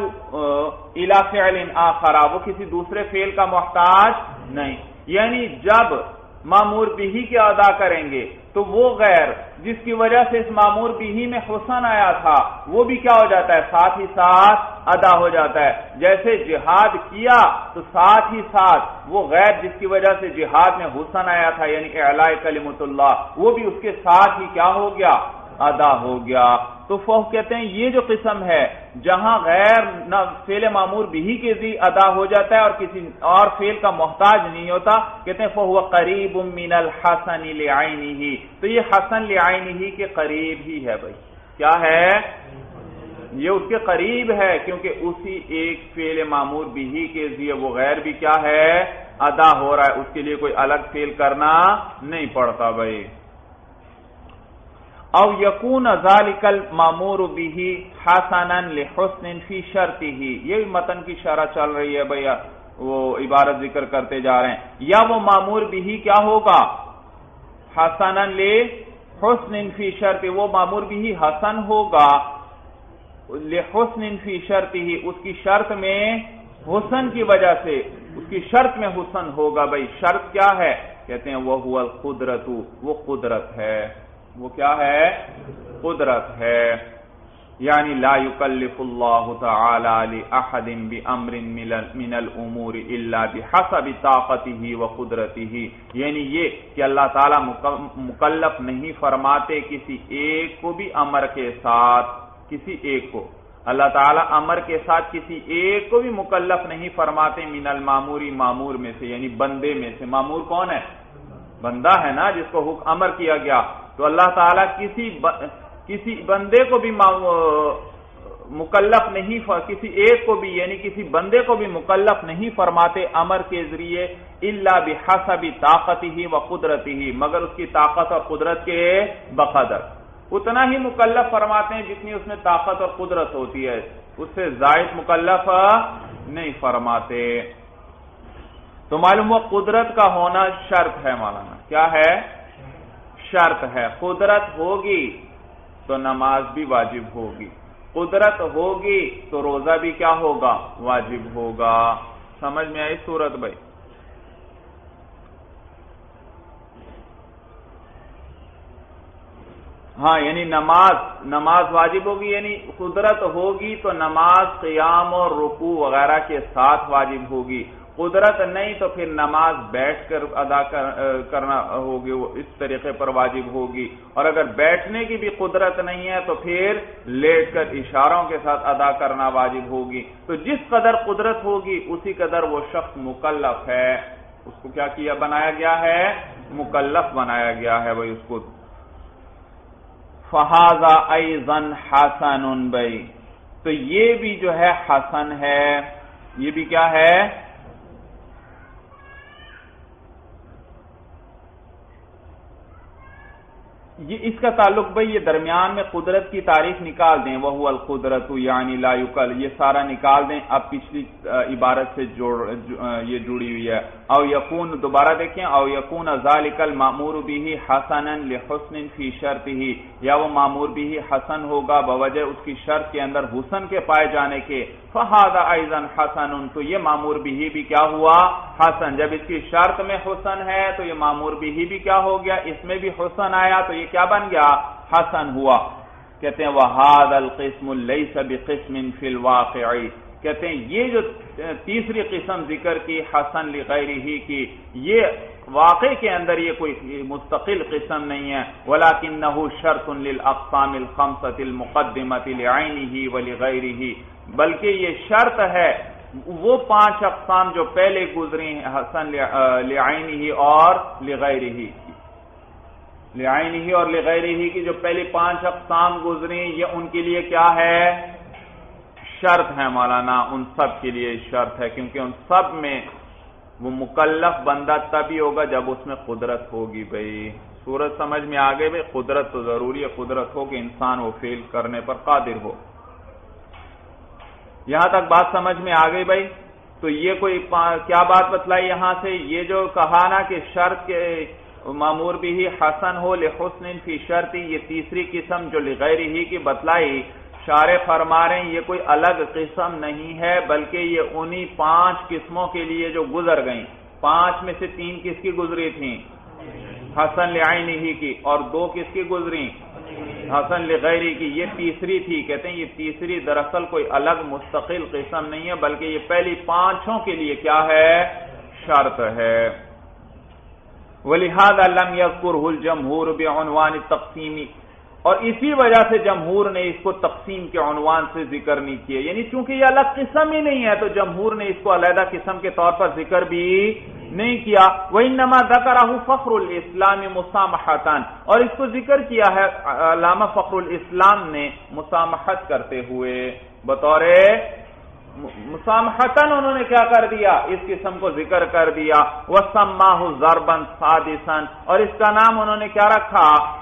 الى فعل آخر۔ وہ کسی دوسرے فعل کا محتاج نہیں۔ یعنی جب معمور بھی کے ادا کریں گے۔ تو وہ غیر جس کی وجہ سے اس معمور بھی میں حسن آیا تھا، وہ بھی کیا ہو جاتا ہے؟ ساتھ ہی ساتھ ادا ہو جاتا ہے۔ جیسے جہاد کیا تو ساتھ ہی ساتھ وہ غیر جس کی وجہ سے جہاد میں حسن آیا تھا یعنی کہ کلیمت اللہ، وہ بھی اس کے ساتھ ہی کیا ہو گیا؟ ادا ہو گیا۔ تو فوہ کہتے ہیں یہ جو قسم ہے، جہاں غیر فیل معمور بھی کے ذی ادا ہو جاتا ہے اور کسی اور فیل کا محتاج نہیں ہوتا۔ کہتے ہیں فہو قریب من الحسن لعینی تو یہ حسن لعینی ہی کے قریب ہی ہے بھائی۔ کیا ہے؟ یہ اس کے قریب ہے، کیونکہ اسی ایک فیل معمور بھی کے ذریعے وہ غیر بھی کیا ہے؟ ادا ہو رہا ہے۔ اس کے لیے کوئی الگ فیل کرنا نہیں پڑتا بھائی۔ او یقون ذالکل معمور بھی حسن لحسن فی شرطی ہی یہ متن کی شرح چل رہی ہے بھیا، وہ عبارت ذکر کرتے جا رہے ہیں۔ یا وہ معمور بھی کیا ہوگا؟ حسن لحسن فی شرطی وہ معمور بھی حسن ہوگا۔ لحسن فی شرطی ہی اس کی شرط میں حسن کی وجہ سے، اس کی شرط میں حسن ہوگا۔ بھائی، شرط کیا ہے؟ کہتے ہیں وہ قدرت وہ قدرت ہے۔ وہ کیا ہے؟ قدرت ہے۔ یعنی لا يكلف اللہ تعالی لاحد بامر من الامور الا بحسب طاقته وقدرته۔ یعنی یہ کہ اللہ تعالی مکلف نہیں فرماتے کسی ایک کو بھی امر کے ساتھ، کسی ایک کو۔ اللہ تعالیٰ امر کے ساتھ کسی ایک کو بھی مکلف نہیں فرماتے من الماموری معمور میں سے یعنی بندے میں سے۔ معمور کون ہے؟ بندہ ہے نا جس کو حکم امر کیا گیا۔ تو اللہ تعالیٰ کسی کسی بندے کو بھی مکلف نہیں کسی ایک کو بھی یعنی کسی بندے کو بھی مکلف نہیں فرماتے امر کے ذریعے اللہ بحسب طاقت ہی و قدرتی ہی مگر اس کی طاقت اور قدرت کے بقدر۔ اتنا ہی مکلف فرماتے ہیں جتنی اس میں طاقت اور قدرت ہوتی ہے۔ اس سے زائد مکلف نہیں فرماتے۔ تو معلوم وہ قدرت کا ہونا شرط ہے مولانا۔ کیا ہے؟ شرط ہے۔ قدرت ہوگی تو نماز بھی واجب ہوگی۔ قدرت ہوگی تو روزہ بھی کیا ہوگا؟ واجب ہوگا۔ سمجھ میں آئی صورت بھائی؟ ہاں یعنی نماز نماز واجب ہوگی یعنی قدرت ہوگی تو نماز قیام اور رکوع وغیرہ کے ساتھ واجب ہوگی۔ قدرت نہیں تو پھر نماز بیٹھ کر ادا کرنا ہوگی، وہ اس طریقے پر واجب ہوگی۔ اور اگر بیٹھنے کی بھی قدرت نہیں ہے تو پھر لیٹ کر اشاروں کے ساتھ ادا کرنا واجب ہوگی۔ تو جس قدر قدرت ہوگی، اسی قدر وہ شخص مکلف ہے۔ اس کو کیا کیا بنایا گیا ہے؟ مکلف بنایا گیا ہے بھائی اس کو۔ فہذا ایزن حسن بھائی۔ تو یہ بھی جو ہے حسن ہے، یہ بھی کیا ہے؟ یہ اس کا تعلق بھائی یہ درمیان میں قدرت کی تاریخ نکال دیں۔ وہ القدرت یعنی لا یقل، یہ سارا نکال دیں۔ اب پچھلی عبارت سے جوڑ یہ جڑی ہوئی ہے۔ او یقون دوبارہ دیکھیں۔ او یقون ذالک المامور بھی حسن لحسن فی شرط ہی یا وہ معمور بھی حسن ہوگا بوجہ اس کی شرط کے اندر حسن کے پائے جانے کے۔ فہذا ایزن حسن، تو یہ معمور بھی بھی کیا ہوا؟ حسن۔ جب اس کی شرط میں حسن ہے، تو یہ معمور بھی بھی کیا ہو گیا؟ اس میں بھی حسن آیا، تو یہ کیا بن گیا؟ حسن ہوا۔ کہتے ہیں وہاد القسم اللیس بقسم فی الواقعی کہتے ہیں، یہ جو تیسری قسم ذکر کی، حسن لغیری ہی کی، یہ واقع کے اندر یہ کوئی مستقل قسم نہیں ہے۔ ولیکنہو شرط للاقسام الخمسة المقدمة لعینہ ولغیرہ بلکہ یہ شرط ہے، وہ پانچ اقسام جو پہلے گزری ہیں، حسن لعینہ اور لغیرہ لعینہ اور لغیرہ کی جو پہلی پانچ اقسام گزری، یہ ان کے لیے کیا ہے؟ شرط ہے مولانا، ان سب کے لیے شرط ہے، کیونکہ ان سب میں وہ مکلف بندہ تبھی ہوگا جب اس میں قدرت ہوگی بھائی۔ سورج سمجھ میں آگے بھائی، قدرت تو ضروری ہے، قدرت ہو کہ انسان وہ فیل کرنے پر قادر ہو۔ یہاں تک بات سمجھ میں آ گئی بھائی۔ تو یہ کوئی کیا بات بتلائی یہاں سے؟ یہ جو کہا نا کہ شرط کے معمور بھی حسن ہو لحسن فی شرطی، یہ تیسری قسم جو لغیر ہی کی بتلائی۔ شار فرما رہے ہیں، یہ کوئی الگ قسم نہیں ہے، بلکہ یہ انہی پانچ قسموں کے لیے جو گزر گئیں۔ پانچ میں سے تین کس کی گزری تھیں؟ حسن لعینی ہی کی۔ اور دو کس کی گزری؟ حسن لغیری کی۔ یہ تیسری تھی، کہتے ہیں یہ تیسری دراصل کوئی الگ مستقل قسم نہیں ہے، بلکہ یہ پہلی پانچوں کے لیے کیا ہے؟ شرط ہے۔ وَلِهَذَا لَمْ يَذْكُرْهُ الْجَمْهُورُ بِعُنْوَانِ تَقْسِيمِ اور اسی وجہ سے جمہور نے اس کو تقسیم کے عنوان سے ذکر نہیں کیا. یعنی چونکہ یہ الگ قسم ہی نہیں ہے، تو جمہور نے اس کو علیحدہ قسم کے طور پر ذکر بھی نہیں کیا. وہ نما دکر فخر الاسلام مسامحتن اور اس کو ذکر کیا ہے علامہ فخر الاسلام نے مسامحت کرتے ہوئے. بطور مسامحتن انہوں نے کیا کر دیا؟ اس قسم کو ذکر کر دیا۔ وہ سماہ سادسن اور اس کا نام انہوں نے کیا رکھا؟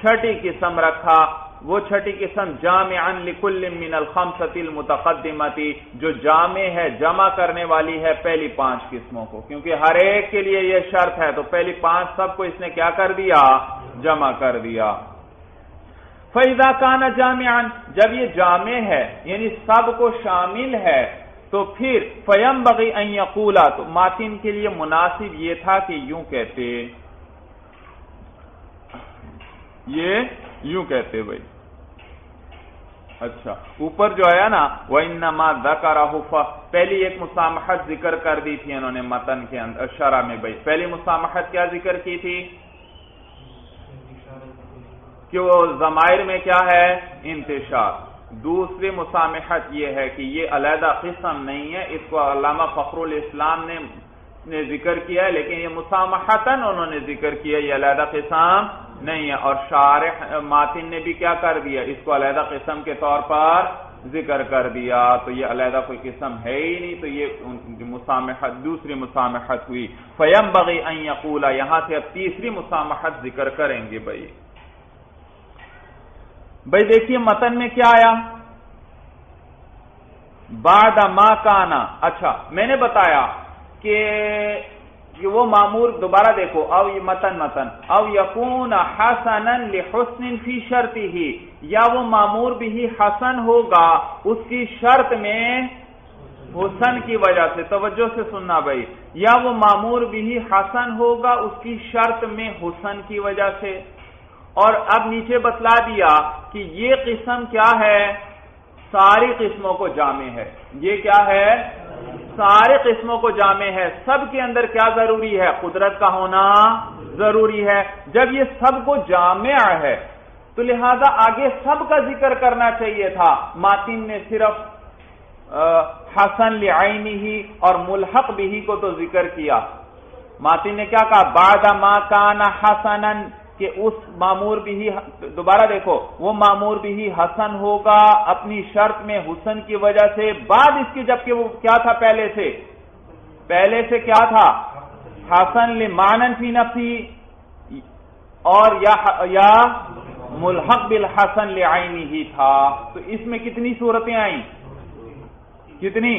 چھٹی قسم رکھا۔ وہ چھٹی قسم جامع لکل من الخمسة المتقدمتی جو جامع ہے، جمع کرنے والی ہے پہلی پانچ قسموں کو۔ کیونکہ ہر ایک کے لیے یہ شرط ہے۔ تو پہلی پانچ سب کو اس نے کیا کر دیا؟ جمع کر دیا۔ فیضا کانا جامع جب یہ جامع ہے یعنی سب کو شامل ہے، تو پھر فیم بغی یقولا تو ماتن کے لیے مناسب یہ تھا کہ یوں کہتے۔ یہ یوں کہتے بھائی۔ اچھا اوپر جو آیا نا وہ انما ذکر پہلی ایک مسامحت ذکر کر دی تھی انہوں نے متن کے اندر شرح میں بھائی۔ پہلی مسامحت کیا ذکر کی تھی؟ کہ وہ زمائر میں کیا ہے؟ انتشار۔ دوسری مسامحت یہ ہے کہ یہ علیحدہ قسم نہیں ہے، اس کو علامہ فخر الاسلام نے نے ذکر کیا ہے، لیکن یہ مسامحتن انہوں نے ذکر کیا، یہ علیحدہ قسم نہیں ہے۔ اور شارح ماتن نے بھی کیا کر دیا، اس کو علیحدہ قسم کے طور پر ذکر کر دیا۔ تو یہ علیحدہ کوئی قسم ہے ہی نہیں، تو یہ مسامحت، دوسری مسامحت ہوئی۔ فیم بغی یقولا یہاں سے اب تیسری مسامحت ذکر کریں گے بھائی۔ بھائی دیکھیے متن میں کیا آیا؟ بعد ما کانا اچھا میں نے بتایا کہ کہ وہ معمور دوبارہ دیکھو، او یہ متن متن، او یقون حسن لحسن فی شرطی ہی یا وہ معمور بھی حسن ہوگا، اس کی شرط میں حسن کی وجہ سے، توجہ سے سننا بھائی، یا وہ معمور بھی حسن ہوگا، اس کی شرط میں حسن کی وجہ سے۔ اور اب نیچے بتلا دیا کہ یہ قسم کیا ہے؟ ساری قسموں کو جامع ہے۔ یہ کیا ہے؟ سارے قسموں کو جامع ہے۔ سب کے اندر کیا ضروری ہے؟ قدرت کا ہونا ضروری ہے۔ جب یہ سب کو جامع ہے، تو لہذا آگے سب کا ذکر کرنا چاہیے تھا۔ ماتین نے صرف حسن لعینی ہی اور ملحق بھی کو تو ذکر کیا۔ ماتین نے کیا کہا؟ بعد ما کان حسنن کہ اس معمور بھی دوبارہ دیکھو، وہ معمور بھی حسن ہوگا اپنی شرط میں حسن کی وجہ سے۔ بعد اس کی جبکہ وہ کیا تھا پہلے سے؟ پہلے سے کیا تھا؟ حسن لمانن فی نفسی اور یا ملحق بالحسن لعینی ہی تھا۔ تو اس میں کتنی صورتیں آئیں؟ کتنی؟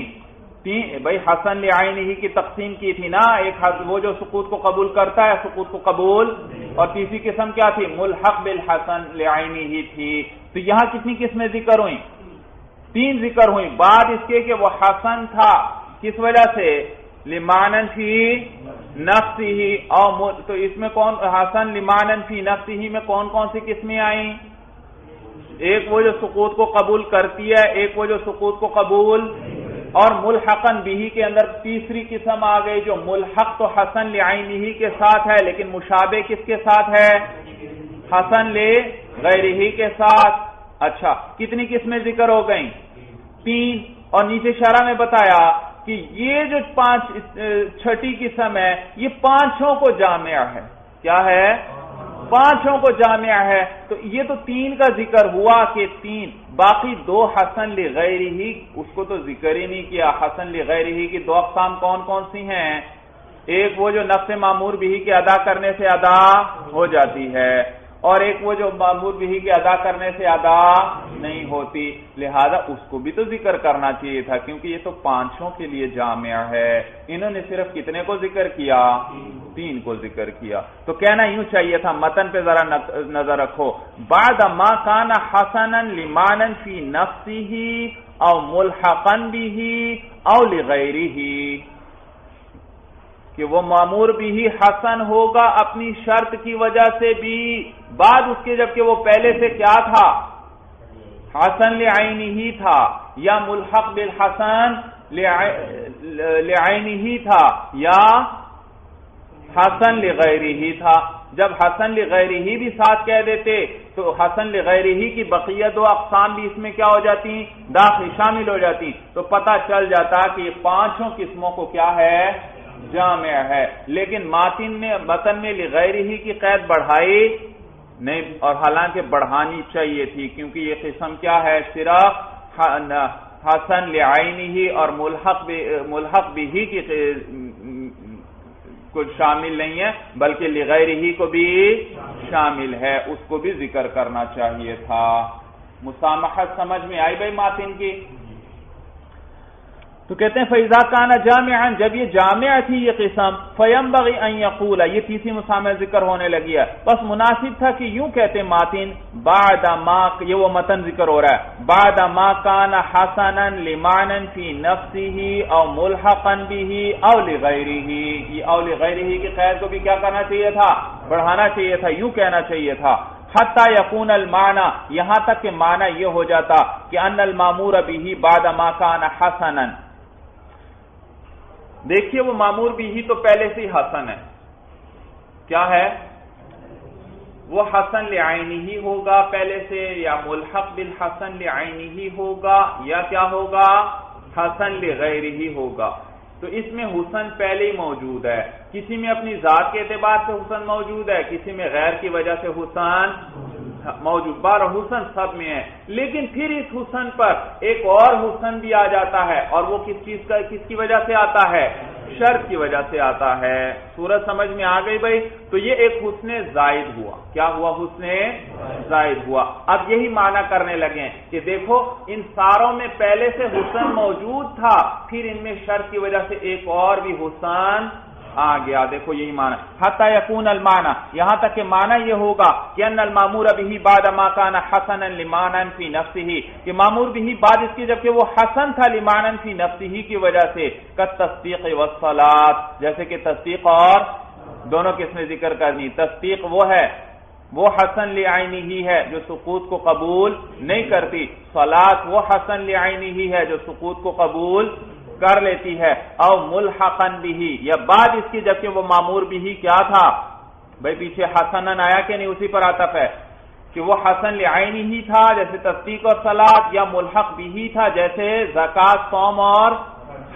بھائی حسن لعینی ہی کی تقسیم کی تھی نا۔ ایک وہ جو سکوت کو قبول کرتا ہے سکوت کو قبول۔ اور تیسری قسم کیا تھی؟ ملحق بالحسن لعینی ہی تھی۔ تو یہاں کتنی قسمیں ذکر ہوئیں؟ تین ذکر ہوئی بعد اس کے کہ وہ حسن تھا۔ کس وجہ سے؟ لمانن فی نفسی ہی۔ اور تو اس میں کون حسن لمانن فی نفسی ہی میں کون کون سی قسمیں آئیں؟ ایک وہ جو سکوت کو قبول کرتی ہے، ایک وہ جو سکوت کو قبول اور ملحقن بھی کے اندر تیسری قسم آ گئی جو ملحق تو حسن لعینی ہی کے ساتھ ہے، لیکن مشابہ کس کے ساتھ ہے؟ حسن لے غیر ہی کے ساتھ۔ اچھا کتنی قسمیں ذکر ہو گئیں؟ تین۔ اور نیچے شرح میں بتایا کہ یہ جو پانچ، چھٹی قسم ہے، یہ پانچوں کو جامع ہے۔ کیا ہے؟ پانچوں کو جامع ہے۔ تو یہ تو تین کا ذکر ہوا کہ تین۔ باقی دو حسن لغیر ہی، اس کو تو ذکر ہی نہیں کیا، حسن لغیر ہی کی دو اقسام کون کون سی ہیں؟ ایک وہ جو نفس معمور بھی کے ادا کرنے سے ادا ہو جاتی ہے۔ اور ایک وہ جو معمور بھی کے ادا کرنے سے ادا نہیں ہوتی، لہذا اس کو بھی تو ذکر کرنا چاہیے تھا، کیونکہ یہ تو پانچوں کے لیے جامع ہے۔ انہوں نے صرف کتنے کو ذکر کیا؟ تین کو ذکر کیا۔ تو کہنا یوں چاہیے تھا، متن پہ ذرا نظر رکھو۔ بعد ما کان حسن لمانن فی نفسی ہی او ملحقن بھی او لغیری ہی کہ وہ معمور بھی ہی حسن ہوگا اپنی شرط کی وجہ سے بھی، بعد اس کے جبکہ وہ پہلے سے کیا تھا؟ حسن لعینی ہی تھا یا ملحق بالحسن لعینی ہی تھا یا حسن لغیری ہی تھا؟ جب حسن لغیری ہی بھی ساتھ کہہ دیتے تو حسن لغیری ہی کی بقیت و اقسام بھی اس میں کیا ہو جاتی؟ داخل شامل ہو جاتی۔ تو پتہ چل جاتا کہ پانچوں قسموں کو کیا ہے؟ جامع ہے۔ لیکن ماتن نے متن میں لغیر ہی کی قید بڑھائی نہیں، اور حالانکہ بڑھانی چاہیے تھی، کیونکہ یہ قسم کیا ہے؟ صرف حسن لعینی ہی اور ملحق بھی ملحق بھی ہی کی کچھ شامل نہیں ہے، بلکہ لغیر ہی کو بھی شامل ہے۔ اس کو بھی ذکر کرنا چاہیے تھا۔ مسامحت سمجھ میں آئی بھائی ماتن کی؟ تو کہتے ہیں فیضا کانا جامع جب یہ جامع تھی یہ قسم فیم بغی یقول یہ تیسری مسامع ذکر ہونے لگی ہے۔ بس مناسب تھا کہ یوں کہتے ماتن بعد ما یہ وہ متن ذکر ہو رہا ہے۔ بعد ما کانا حسنا لمانا فی نفسه او ملحقا به او لغیره یہ او لغیره کی قید کو بھی کیا کرنا چاہیے تھا؟ بڑھانا چاہیے تھا، یوں کہنا چاہیے تھا۔ حتی یقون المعنی، یہاں تک کہ معنی یہ ہو جاتا کہ ان المامور به بعد ما کانا حسنا۔ دیکھیے وہ معمور بھی ہی تو پہلے سے ہی حسن ہے۔ کیا ہے؟ وہ حسن لعینی ہی ہوگا پہلے سے، یا ملحق بالحسن لعینی ہی ہوگا، یا کیا ہوگا؟ حسن لغیر ہی ہوگا۔ تو اس میں حسن پہلے ہی موجود ہے۔ کسی میں اپنی ذات کے اعتبار سے حسن موجود ہے، کسی میں غیر کی وجہ سے حسن موجود۔ بار حسن سب میں ہے لیکن پھر اس حسن پر ایک اور حسن بھی آ جاتا ہے۔ اور وہ کس چیز کا، کس کی وجہ سے آتا ہے؟ شرط کی وجہ سے آتا ہے۔ سورج سمجھ میں آ گئی بھائی۔ تو یہ ایک حسن زائد ہوا۔ کیا ہوا حسن زائد ہوا؟ اب یہی معنی کرنے لگے کہ دیکھو، ان ساروں میں پہلے سے حسن موجود تھا، پھر ان میں شرط کی وجہ سے ایک اور بھی حسن آ گیا۔ دیکھو یہی مانا حتا یقون المانا یہاں تک کہ مانا یہ ہوگا کہ ان المامور بھی بعد ما کان حسن لمانا فی نفسه کہ مامور بھی بعد اس کی، جبکہ وہ حسن تھا لمانا فی نفسه کی وجہ سے۔ کت تصدیق والصلات جیسے کہ تصدیق اور دونوں کس نے ذکر کرنی۔ تصدیق وہ ہے، وہ حسن لعینی ہی ہے جو سقوط کو قبول نہیں کرتی۔ صلات وہ حسن لعینی ہی ہے جو سقوط کو قبول کر لیتی ہے۔ او ملحقن بھی یا بعد اس کی جبکہ وہ معمور بھی کیا تھا۔ بھائی پیچھے حسن آیا کہ نہیں اسی پر آتف ہے۔ کہ وہ حسن لعینی ہی تھا، جیسے تصدیق اور سلاد یا ملحق بھی تھا، جیسے زکات سوم اور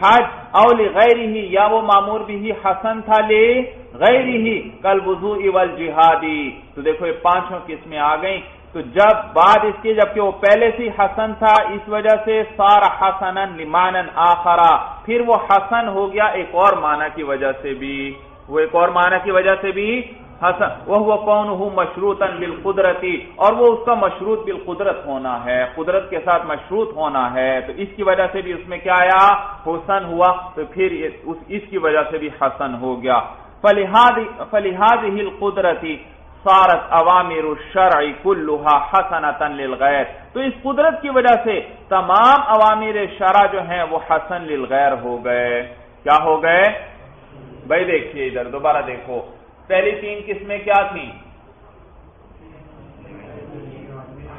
حج۔ او لغیر ہی، یا وہ معمور بھی حسن تھا لے غیر ہی۔ کل وضو اول جہادی تو دیکھو یہ پانچوں قسمیں آ گئیں۔ تو جب بعد اس کے جبکہ وہ پہلے سے حسن تھا، اس وجہ سے سارا حسن لمان آخرا، پھر وہ حسن ہو گیا ایک اور معنی کی وجہ سے بھی۔ وہ ایک اور معنی کی وجہ سے بھی حسن وہ کون ہوں مشروط بالقدرتی اور وہ اس کا مشروط بالقدرت ہونا ہے، قدرت کے ساتھ مشروط ہونا ہے۔ تو اس کی وجہ سے بھی اس میں کیا آیا؟ حسن ہوا۔ تو پھر اس کی وجہ سے بھی حسن ہو گیا۔ فلحاد ہی قدرتی سارت عوامر الشرع کلها حسنتا للغیر تو اس قدرت کی وجہ سے تمام عوامر شرع جو ہیں وہ حسن للغیر ہو گئے. کیا ہو گئے؟ بھائی دیکھیے ادھر، دوبارہ دیکھو. پہلی تین قسمیں کیا تھیں؟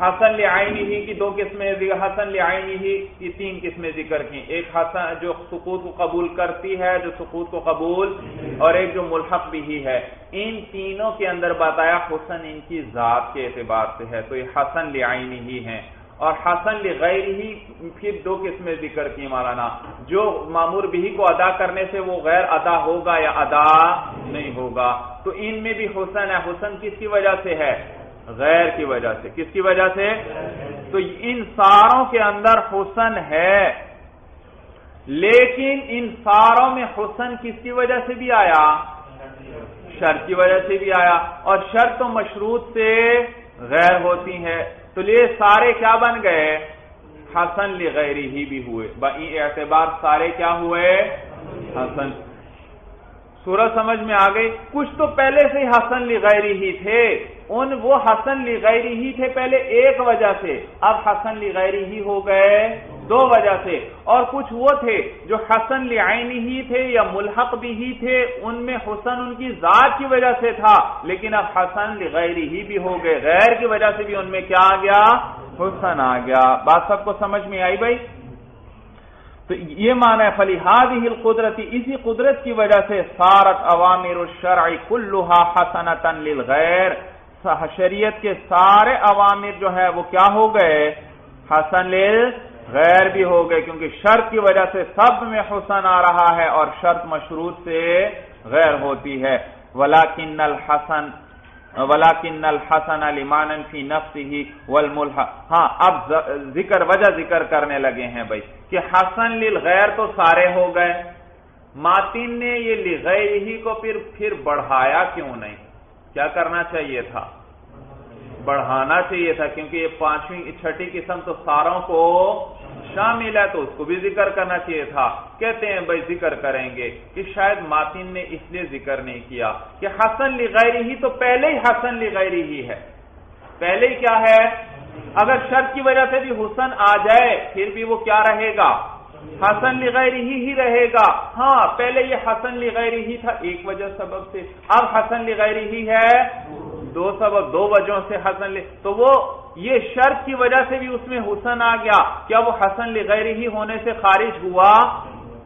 حسن لعینی ہی کی دو قسمیں حسن لعینی ہی کی تین قسمیں ذکر کی ایک حسن جو سقوط کو قبول کرتی ہے، جو سقوط کو قبول، اور ایک جو ملحق بھی ہی ہے۔ ان تینوں کے اندر بتایا حسن ان کی ذات کے اعتبار سے ہے، تو یہ حسن لعینی ہی ہیں۔ اور حسن لغیر ہی پھر دو قسمیں ذکر کی مولانا۔ جو معمور بھی کو ادا کرنے سے وہ غیر ادا ہوگا یا ادا نہیں ہوگا۔ تو ان میں بھی حسن ہے۔ حسن کس کی وجہ سے ہے؟ غیر کی وجہ سے۔ کس کی وجہ سے؟ تو ان ساروں کے اندر حسن ہے۔ لیکن ان ساروں میں حسن کس کی وجہ سے بھی آیا؟ شرط کی وجہ سے بھی آیا۔ اور شرط تو مشروط سے غیر ہوتی ہے تو یہ سارے کیا بن گئے؟ حسن لغیری ہی بھی ہوئے۔ اعتبار سارے کیا ہوئے؟ حسن۔ سورج سمجھ میں آ گئی۔ کچھ تو پہلے سے ہی حسن لغیری ہی تھے۔ ان وہ حسن لغیری ہی تھے پہلے ایک وجہ سے، اب حسن لغیری ہی ہو گئے دو وجہ سے۔ اور کچھ وہ تھے جو حسن لعینی ہی تھے یا ملحق بھی ہی تھے، ان میں حسن ان کی ذات کی وجہ سے تھا، لیکن اب حسن لغیری ہی بھی ہو گئے۔ غیر کی وجہ سے بھی ان میں کیا آ گیا؟ حسن آ گیا۔ بات سب کو سمجھ میں آئی بھائی؟ تو یہ معنی ہے فلیحاد ہی قدرتی اسی قدرت کی وجہ سے سارت عوامر الشرع کلوہا حسنتا للغیر۔ شریعت کے سارے عوامر جو ہے وہ کیا ہو گئے؟ حسن غیر بھی ہو گئے، کیونکہ شرط کی وجہ سے سب میں حسن آ رہا ہے اور شرط مشروط سے غیر ہوتی ہے۔ ولاکن الحسن ولاکن الحسن علیمان فی نفسی ہی ہاں اب ذکر وجہ ذکر کرنے لگے ہیں بھائی۔ کہ حسن للغیر تو سارے ہو گئے۔ ماتین نے یہ لغیر ہی کو پھر پھر بڑھایا کیوں نہیں؟ کیا کرنا چاہیے تھا؟ بڑھانا چاہیے تھا، کیونکہ یہ پانچویں چھٹی قسم تو ساروں کو شامل ہے، تو اس کو بھی ذکر کرنا چاہیے تھا۔ کہتے ہیں، بھائی ذکر کریں گے کہ شاید ماتین نے اس لیے ذکر نہیں کیا کہ حسن لغیری ہی تو پہلے ہی حسن لغیری ہی ہے۔ پہلے ہی کیا ہے؟ اگر شرط کی وجہ سے بھی حسن آ جائے، پھر بھی وہ کیا رہے گا؟ حسن لغیری ہی ہی رہے گا۔ ہاں پہلے یہ حسن لغیری ہی تھا، ایک وجہ سبب سے۔ اب حسن لغیری ہی ہے، دو سبب، دو وجہوں سے حسن تو وہ یہ شرط کی وجہ سے بھی اس میں حسن آ گیا۔ کیا وہ حسن لغیری ہی ہونے سے خارج ہوا؟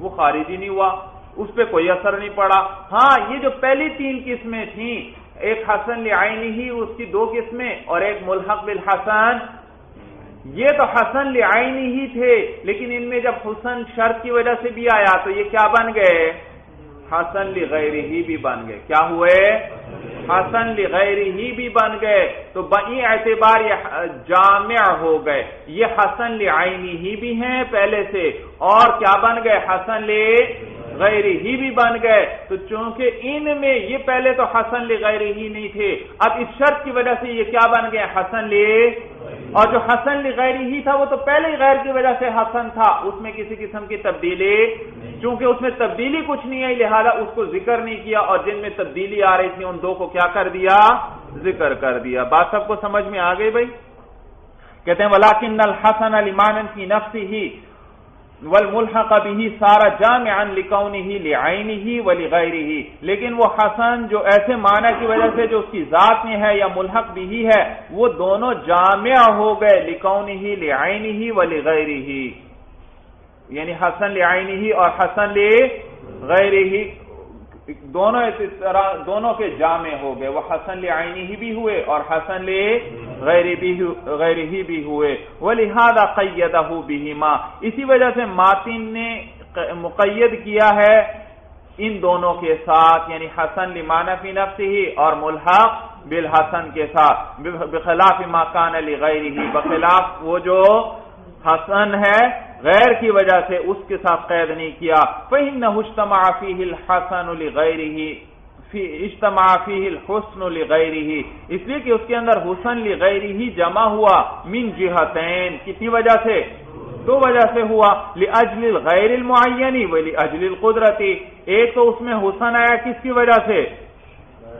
وہ خارج ہی نہیں ہوا۔ اس پہ کوئی اثر نہیں پڑا۔ ہاں یہ جو پہلی تین قسمیں تھیں، ایک حسن لعینی ہی اس کی دو قسمیں، اور ایک ملحق بالحسن۔ یہ تو حسن لعینی ہی تھے، لیکن ان میں جب حسن شرط کی وجہ سے بھی آیا تو یہ کیا بن گئے؟ حسن لغیری ہی بھی بن گئے۔ کیا ہوئے؟ حسن لغیری ہی بھی بن گئے۔ تو بئی اعتبار یہ جامع ہو گئے۔ یہ حسن لعینی ہی بھی ہیں پہلے سے۔ اور کیا بن گئے؟ حسن غیری ہی بھی بن گئے۔ تو چونکہ ان میں یہ پہلے تو حسن لغیری ہی نہیں تھے، اب اس شرط کی وجہ سے یہ کیا بن گئے؟ حسن لے اور جو حسن لغیری ہی تھا، وہ تو پہلے ہی غیر کی وجہ سے حسن تھا۔ اس میں کسی قسم کی تبدیلی، چونکہ اس میں تبدیلی کچھ نہیں آئی لہذا اس کو ذکر نہیں کیا اور جن میں تبدیلی آ رہی تھی، ان دو کو کیا کر دیا؟ ذکر کر دیا۔ بات سب کو سمجھ میں آ گئی بھائی؟ کہتے ہیں ولاکن الحسن علیمان کی نفسی ہی والملحق به سارا جامعا لکونه لعینه ولغیره لیکن وہ حسن جو ایسے معنی کی وجہ سے جو اس کی ذات میں ہے یا ملحق بھی ہے، وہ دونوں جامع ہو گئے لکونه لعینه ولغیره یعنی حسن لعینه اور حسن لغیره دونوں اسی طرح دونوں کے جامع ہو گئے۔ وہ حسن لعینی ہی بھی ہوئے اور حسن غیر ہی بھی ہوئے۔ وہ لہٰذا قیدہ ماں اسی وجہ سے ماتن نے مقید کیا ہے ان دونوں کے ساتھ یعنی حسن لمانہ فی نفسی ہی اور ملحق بالحسن کے ساتھ۔ بخلاف ماکان علی غیر ہی بخلاف وہ جو حسن ہے غیر کی وجہ سے اس کے ساتھ قید نہیں کیا. فہم نہ اجتماع فیہ الحسن لغیرہ اجتماع فیہ الحسن لغیرہ اس لیے کہ اس کے اندر حسن لغیرہ جمع ہوا من جہتین. کتنی وجہ سے؟ دو وجہ سے ہوا. لأجل الغیر المعینی ولی اجل القدرتی ایک تو اس میں حسن آیا کس کی وجہ سے؟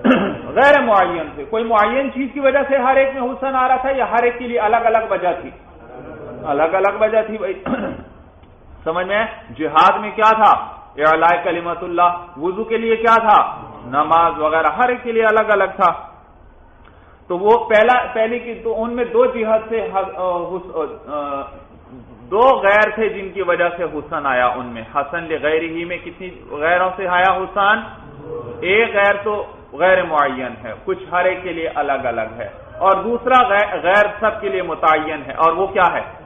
(coughs) غیر معین سے. کوئی معین چیز کی وجہ سے ہر ایک میں حسن آ رہا تھا یا ہر ایک کے لیے الگ الگ وجہ تھی؟ الگ الگ وجہ تھی بھائی۔ (clears throat) سمجھ میں جہاد میں کیا تھا؟ اعلاء کلیمت اللہ۔ وضو کے لیے کیا تھا؟ نماز وغیرہ، ہر ایک کے لیے الگ الگ تھا۔ تو وہ پہلا، پہلی کی، تو ان میں دو جہاد سے دو غیر تھے جن کی وجہ سے حسن آیا ان میں۔ حسن غیر ہی میں کتنی غیروں سے آیا حسن؟ ایک غیر تو غیر معین ہے۔ کچھ ہر ایک کے لیے الگ الگ ہے۔ اور دوسرا غیر سب کے لیے متعین ہے۔ اور وہ کیا ہے؟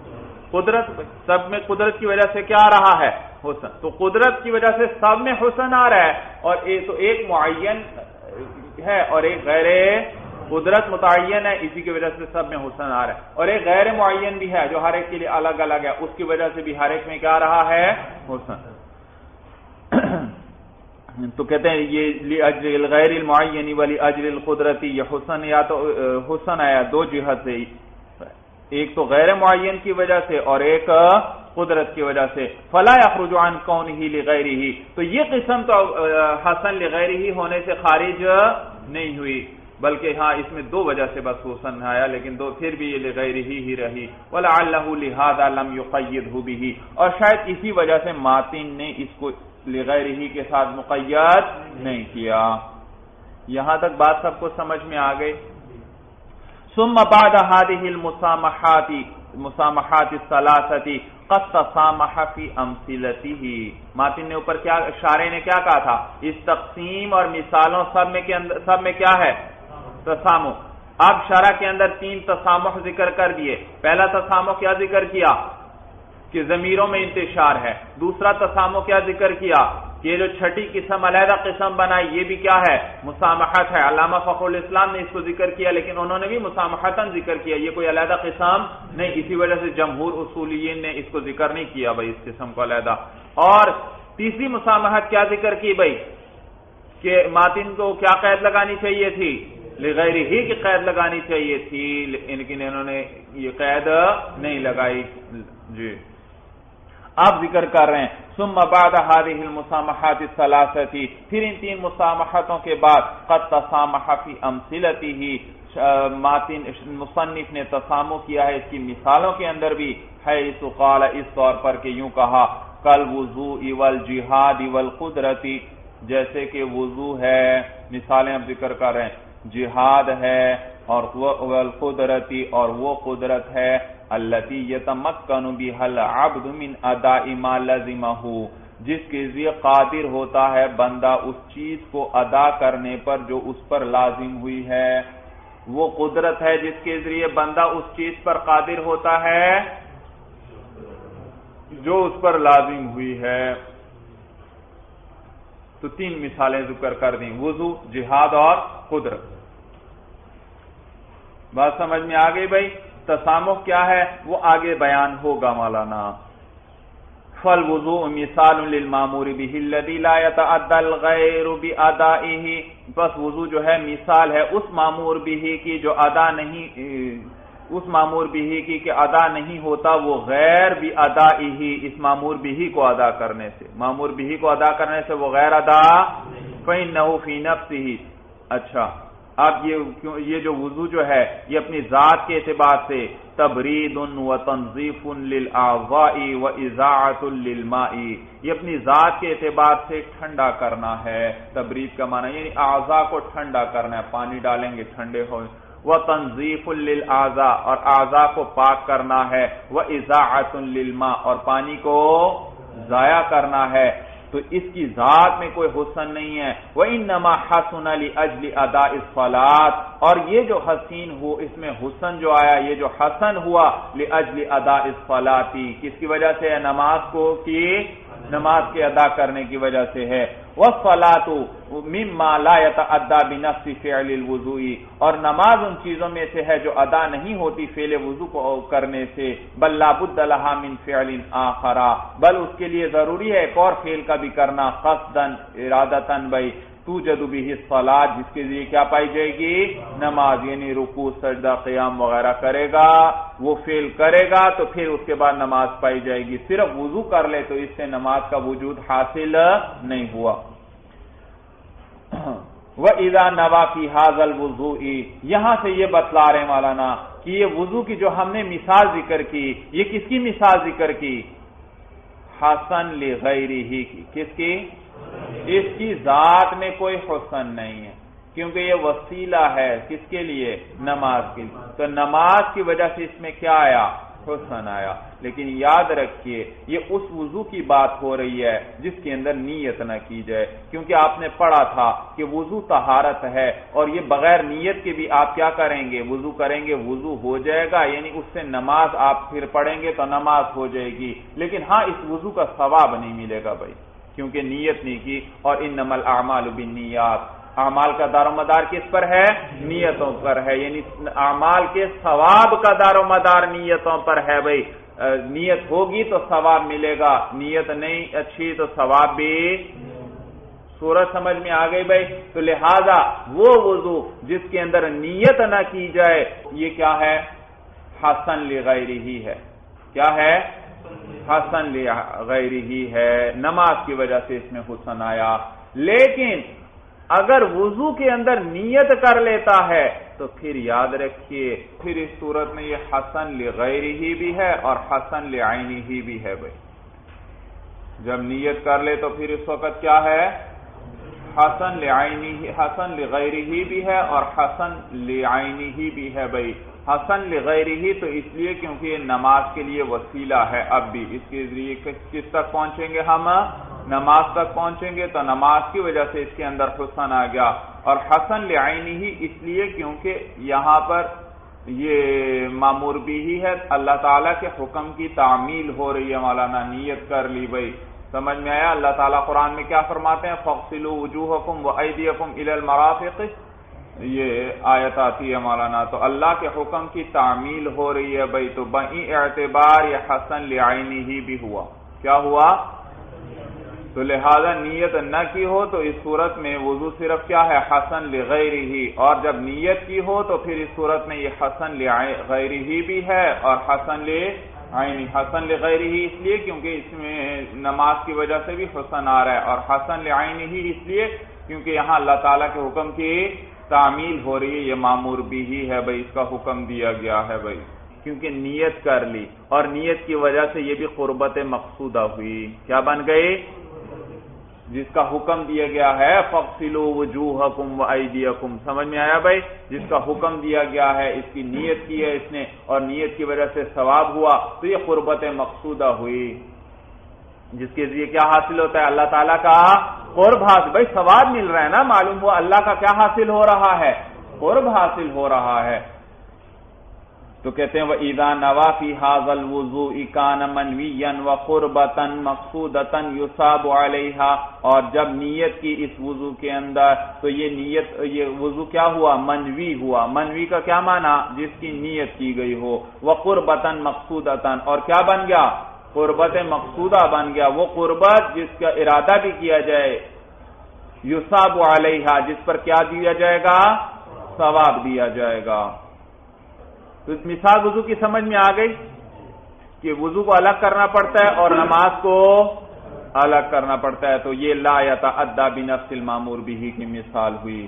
قدرت سب میں قدرت کی وجہ سے کیا آ رہا ہے؟ حسن. تو قدرت کی وجہ سے سب میں حسن آ رہا ہے اور تو ایک معین ہے اور ایک غیر قدرت متعین ہے، اسی کی وجہ سے سب میں حسن آ رہا ہے۔ اور ایک غیر معین بھی ہے جو ہر ایک کے لیے الگ الگ ہے۔ اس کی وجہ سے بھی ہر ایک میں کیا رہا ہے؟ حسن. (clears throat) تو کہتے ہیں یہ اجر غیر المعینی والی اجر القدرتی، یہ حسن یا تو حسن آیا دو جہت سے ایک تو غیر معین کی وجہ سے اور ایک قدرت کی وجہ سے۔ فلا عن کون ہی لغیر ہی تو یہ قسم تو حسن لغیر ہی ہونے سے خارج نہیں ہوئی، بلکہ ہاں اس میں دو وجہ سے بس حسن آیا، لیکن دو، پھر بھی یہ لغیر ہی ہی رہی۔ ولا اللہ لہٰذا لم یقید بھی اور شاید اسی وجہ سے ماتین نے اس کو لغیر ہی کے ساتھ مقید نہیں کیا۔ یہاں تک بات سب کو سمجھ میں آ گئی۔ ثم بعد هذه المسامحات، مسامحات الثلاثه قد تسامح في امثلته ماتن نے اوپر کیا، اشارے نے کیا کہا تھا؟ اس تقسیم اور مثالوں سب میں کے اندر، سب میں کیا ہے؟ تسامح۔ اب شرح کے اندر تین تسامح ذکر کر دیے۔ پہلا تسامح کیا ذکر کیا؟ کہ ضمیروں میں انتشار ہے۔ دوسرا تسامو کیا ذکر کیا؟ یہ جو چھٹی قسم، علیحدہ قسم بنائی، یہ بھی کیا ہے؟ مسامحت ہے۔ علامہ فخر الاسلام نے اس کو ذکر کیا، لیکن انہوں نے بھی مسامحتاً ذکر کیا۔ یہ کوئی علیحدہ قسم نہیں، اسی وجہ سے جمہور اصولین نے اس کو ذکر نہیں کیا بھائی، اس قسم کو علیحدہ۔ اور تیسری مسامحت کیا ذکر کی بھائی؟ کہ ماتن کو کیا قید لگانی چاہیے تھی؟ لغیر ہی کی قید لگانی چاہیے تھی، لیکن انہوں نے یہ قید نہیں لگائی۔ جی۔ آپ ذکر کر رہے ہیں۔ ثم بعد هذه المسامحات الثلاثه پھر ان تین مسامحتوں کے بعد قد تسامح في امثلته، ماتن، مصنف نے تسامح کیا ہے اس کی مثالوں کے اندر بھی ہے قال اس طور پر کہ یوں کہا کل وضو اول جہاد اول قدرتی جیسے کہ وضو ہے، مثالیں اب ذکر کر رہے ہیں۔ جہاد ہے اور وہ قدرتی اور وہ قدرت ہے۔ التي يتمكن بها العبد من اداء ما لزمه۔ جس کے ذریعے قادر ہوتا ہے بندہ اس چیز کو ادا کرنے پر جو اس پر لازم ہوئی ہے۔ وہ قدرت ہے جس کے ذریعے بندہ اس چیز پر قادر ہوتا ہے جو اس پر لازم ہوئی ہے۔ تو تین مثالیں ذکر کر دیں۔ وضو، جہاد اور قدرت۔ بات سمجھ میں آ گئی بھائی؟ تسامح کیا ہے وہ آگے بیان ہوگا مولانا۔ فل وضو مثال للمامور به الذي لا يتعدى الغير بادائه بس وضو جو ہے مثال ہے اس مامور به کی جو ادا نہیں، اس مامور بھی کی کہ ادا نہیں ہوتا وہ غیر بھی ادا اس مامور بھی کو ادا کرنے سے، مامور بھی کو ادا کرنے سے وہ غیر ادا۔ فین نہ فی نفس ہی اچھا۔ اب یہ یہ جو وضو جو ہے، یہ اپنی ذات کے اعتبار سے تبرید و تنظیف للآغائی و اضاعت للماء یہ اپنی ذات کے اعتبار سے ٹھنڈا کرنا ہے۔ تبرید کا معنی یعنی اعضاء کو ٹھنڈا کرنا ہے۔ پانی ڈالیں گے ٹھنڈے ہو وہ تنظیف للآزا اور اعضاء کو پاک کرنا ہے۔ وہ اضاعت للماء، اور پانی کو ضائع کرنا ہے۔ تو اس کی ذات میں کوئی حسن نہیں ہے۔ وہ ان نما حسن علی اجلی ادا اسفلات اور یہ جو حسین ہو، اس میں حسن جو آیا، یہ جو حسن ہوا لی اجلی ادا اسفلاتی کس کی وجہ سے ہے؟ نماز کو کی، نماز کے ادا کرنے کی وجہ سے ہے۔ وَالصَّلَاةُ مِمَّا لَا يَتَعَدَّى بِنَفْسِ فِعْلِ فعل اور نماز ان چیزوں میں سے ہے جو ادا نہیں ہوتی فعل وضو کو کرنے سے۔ بل لابد لها من فعل آخر۔ بل اس کے لیے ضروری ہے ایک اور فعل کا بھی کرنا قصدن ارادتن بھائی۔ تو جدو بھی فلاد جس کے ذریعے کیا پائی جائے گی؟ نماز یعنی رکو سجدہ، قیام وغیرہ کرے گا، وہ فیل کرے گا، تو پھر اس کے بعد نماز پائی جائے گی۔ صرف وضو کر لے تو اس سے نماز کا وجود حاصل نہیں ہوا۔ (clears throat) وہ ادا نوا کی حاضل وضو یہاں سے یہ بتلا رہے مولانا کہ یہ وضو کی جو ہم نے مثال ذکر کی، یہ کس کی مثال ذکر کی؟ حسن لغیری ہی کی کس کی؟ اس کی ذات میں کوئی حسن نہیں ہے، کیونکہ یہ وسیلہ ہے کس کے لیے؟ نماز کے لیے۔ تو نماز کی وجہ سے اس میں کیا آیا؟ حسن آیا۔ لیکن یاد رکھیے، یہ اس وضو کی بات ہو رہی ہے جس کے اندر نیت نہ کی جائے۔ کیونکہ آپ نے پڑھا تھا کہ وضو طہارت ہے اور یہ بغیر نیت کے بھی آپ کیا کریں گے؟ وضو کریں گے، وضو ہو جائے گا یعنی اس سے نماز آپ پھر پڑھیں گے تو نماز ہو جائے گی۔ لیکن ہاں اس وضو کا ثواب نہیں ملے گا بھائی۔ کیونکہ نیت نہیں کی اور ان نمل اعمال اعمال کا دار و مدار کس پر ہے؟ نیتوں پر ہے۔ یعنی اعمال کے ثواب کا دار و مدار نیتوں پر ہے بھائی۔ نیت ہوگی تو ثواب ملے گا۔ نیت نہیں اچھی تو ثواب بھی سورج سمجھ میں آ گئی بھائی۔ تو لہذا وہ وضو جس کے اندر نیت نہ کی جائے، یہ کیا ہے؟ حسن لغیری ہی ہے۔ کیا ہے؟ حسن لغیری ہی ہے۔ نماز کی وجہ سے اس میں حسن آیا۔ لیکن اگر وضو کے اندر نیت کر لیتا ہے، تو پھر یاد رکھیے، پھر اس صورت میں یہ حسن لغیری ہی بھی ہے اور حسن لعینی ہی بھی ہے بھائی۔ جب نیت کر لے تو پھر اس وقت کیا ہے؟ حسن لعینی حسن لغیری ہی بھی ہے اور حسن لعینی ہی بھی ہے بھائی۔ حسن لغیری ہی تو اس لیے کیونکہ یہ نماز کے لیے وسیلہ ہے۔ اب بھی اس کے ذریعے کس تک پہنچیں گے ہم؟ نماز تک پہنچیں گے تو نماز کی وجہ سے اس کے اندر حسن آ گیا۔ اور حسن لعینی ہی اس لیے کیونکہ یہاں پر یہ معمور بھی ہی ہے۔ اللہ تعالیٰ کے حکم کی تعمیل ہو رہی ہے۔ مولانا نیت کر لی بھائی۔ سمجھ میں آیا؟ اللہ تعالیٰ قرآن میں کیا فرماتے ہیں؟ فخصل وجوہ حکم و عیدی حکم المرافق یہ آیت آتی ہے مولانا، تو اللہ کے حکم کی تعمیل ہو رہی ہے بھائی، تو بئی اعتبار یا حسن لعینی ہی بھی ہوا۔ کیا ہوا؟ تو لہذا نیت نہ کی ہو تو اس صورت میں وضو صرف کیا ہے؟ حسن لغیری ہی۔ اور جب نیت کی ہو تو پھر اس صورت میں یہ حسن لغیری ہی بھی ہے اور حسن لعینی۔ حسن لغیری ہی اس لیے کیونکہ اس میں نماز کی وجہ سے بھی حسن آ رہا ہے۔ اور حسن لعینی ہی اس لیے کیونکہ یہاں اللہ تعالیٰ کے حکم کی تعمیل ہو رہی ہے، یہ معمور بھی ہی ہے بھائی، اس کا حکم دیا گیا ہے بھائی۔ کیونکہ نیت کر لی، اور نیت کی وجہ سے یہ بھی قربت مقصودہ ہوئی۔ کیا بن گئی؟ جس کا حکم دیا گیا ہے فخلو وجوہ حکم و حکم سمجھ میں آیا بھائی؟ جس کا حکم دیا گیا ہے، اس کی نیت کی ہے اس نے، اور نیت کی وجہ سے ثواب ہوا، تو یہ قربت مقصودہ ہوئی۔ جس کے ذریعے کیا حاصل ہوتا ہے؟ اللہ تعالیٰ کا قرب حاصل۔ بھائی ثواب مل رہا ہے نا؟ معلوم ہوا اللہ کا کیا حاصل ہو رہا ہے؟ قرب حاصل ہو رہا ہے۔ تو کہتے ہیں وہ عیدا نوافی حاضل وضو اکان منوی و قربتن مقصودتن یوساب علیہ اور جب نیت کی اس وضو کے اندر، تو یہ نیت، یہ وضو کیا ہوا؟ منوی ہوا۔ منوی کا کیا معنی؟ جس کی نیت کی گئی ہو۔ وہ قربتن مقصودتن اور کیا بن گیا؟ قربت مقصودہ بن گیا۔ وہ قربت جس کا ارادہ بھی کیا جائے یوساب علیہ جس پر کیا دیا جائے گا؟ ثواب دیا جائے گا۔ تو اس مثال وضو کی سمجھ میں آ گئی کہ وضو کو الگ کرنا پڑتا ہے اور نماز کو الگ کرنا پڑتا ہے۔ تو یہ لا یا ادا بنفس المامور بھی کی مثال ہوئی۔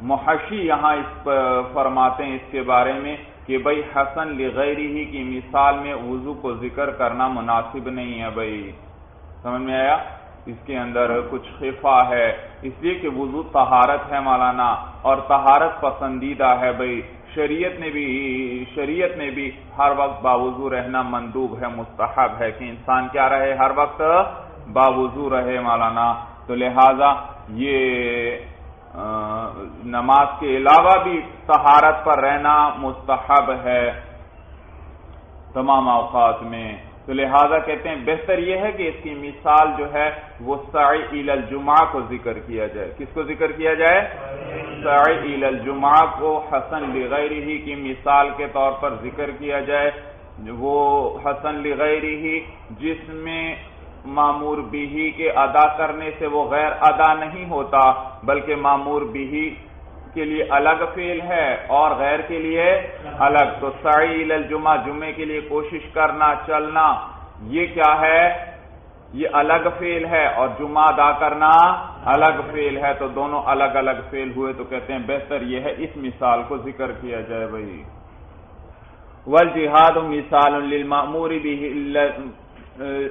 محشی یہاں اس فرماتے ہیں اس کے بارے میں۔ کہ بھائی حسن لغیری ہی کی مثال میں وضو کو ذکر کرنا مناسب نہیں ہے بھائی سمجھ میں آیا؟ اس کے اندر کچھ خفا ہے۔ اس لیے کہ وضو طہارت ہے مولانا، اور طہارت پسندیدہ ہے بھائی شریعت نے بھی، شریعت نے بھی ہر وقت باوضو رہنا مندوب ہے، مستحب ہے کہ انسان کیا رہے ہر وقت؟ باوضو رہے مولانا۔ تو لہذا یہ نماز کے علاوہ بھی طہارت پر رہنا مستحب ہے تمام اوقات میں۔ تو لہذا کہتے ہیں، بہتر یہ ہے کہ اس کی مثال جو ہے، وہ سعی الجمعہ کو ذکر کیا جائے۔ کس کو ذکر کیا جائے؟ سعی الجمعہ کو حسن لغیری ہی کی مثال کے طور پر ذکر کیا جائے۔ وہ حسن لغیری ہی جس میں معمور بھی کے ادا کرنے سے وہ غیر ادا نہیں ہوتا، بلکہ معمور بھی کے لیے الگ فیل ہے اور غیر کے لیے الگ۔ تو سعی الجمعہ جمعے کے لیے کوشش کرنا، چلنا، یہ کیا ہے؟ یہ الگ فیل ہے اور جمعہ ادا کرنا الگ فیل ہے۔ تو دونوں الگ الگ فیل ہوئے تو کہتے ہیں بہتر یہ ہے، اس مثال کو ذکر کیا جائے بھائی۔ ول جہاد مثال للمامور بھی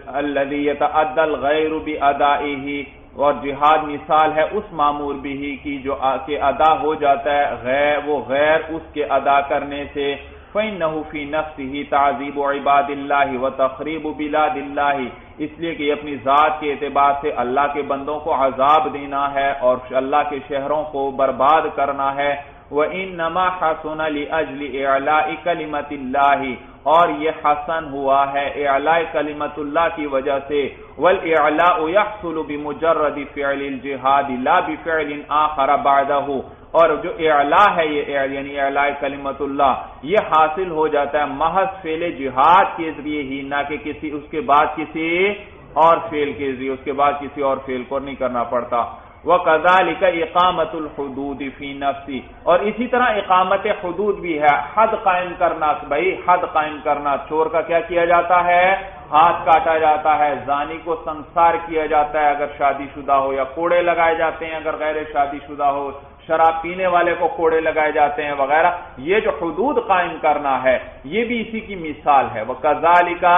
الذي يتعدى الغير بادائه اور جہاد مثال ہے اس معمور بھی کی جو کہ ادا ہو جاتا ہے، غیر، وہ غیر اس کے ادا کرنے سے، فَإِنَّهُ فِي نَفْسِهِ تَعْذِيبُ عِبَادِ اللَّهِ وَتَخْرِيبُ بِلَادِ اللَّهِ۔ اس لیے کہ یہ اپنی ذات کے اعتبار سے اللہ کے بندوں کو عذاب دینا ہے اور اللہ کے شہروں کو برباد کرنا ہے۔ وہ ان نما حسن علی اجلی اللہ اور یہ حسن ہوا ہے اعلاء کلمت اللہ کی وجہ سے۔ والاعلاء يحصل بمجرد فعل الجهاد، لا بفعل آخر بعده۔ اور جو اعلاء ہے یہ اعلاء یعنی اعلاء کلمت اللہ، یہ حاصل ہو جاتا ہے محض فعل جہاد کے ذریعے ہی، نہ کہ کسی، اس کے بعد کسی اور فیل کے ذریعے، اس کے بعد کسی اور فیل کو نہیں کرنا پڑتا۔ وہ کزال کا اقامت الحدود فی نفسی۔ اور اسی طرح اقامت حدود بھی ہے۔ حد قائم کرنا، بھائی، حد قائم کرنا۔ چور کا کیا کیا جاتا ہے؟ ہاتھ کاٹا جاتا ہے۔ زانی کو سنسار کیا جاتا ہے اگر شادی شدہ ہو، یا کوڑے لگائے جاتے ہیں اگر غیر شادی شدہ ہو۔ شراب پینے والے کو کوڑے لگائے جاتے ہیں وغیرہ۔ یہ جو حدود قائم کرنا ہے، یہ بھی اسی کی مثال ہے۔ وہ کزال کا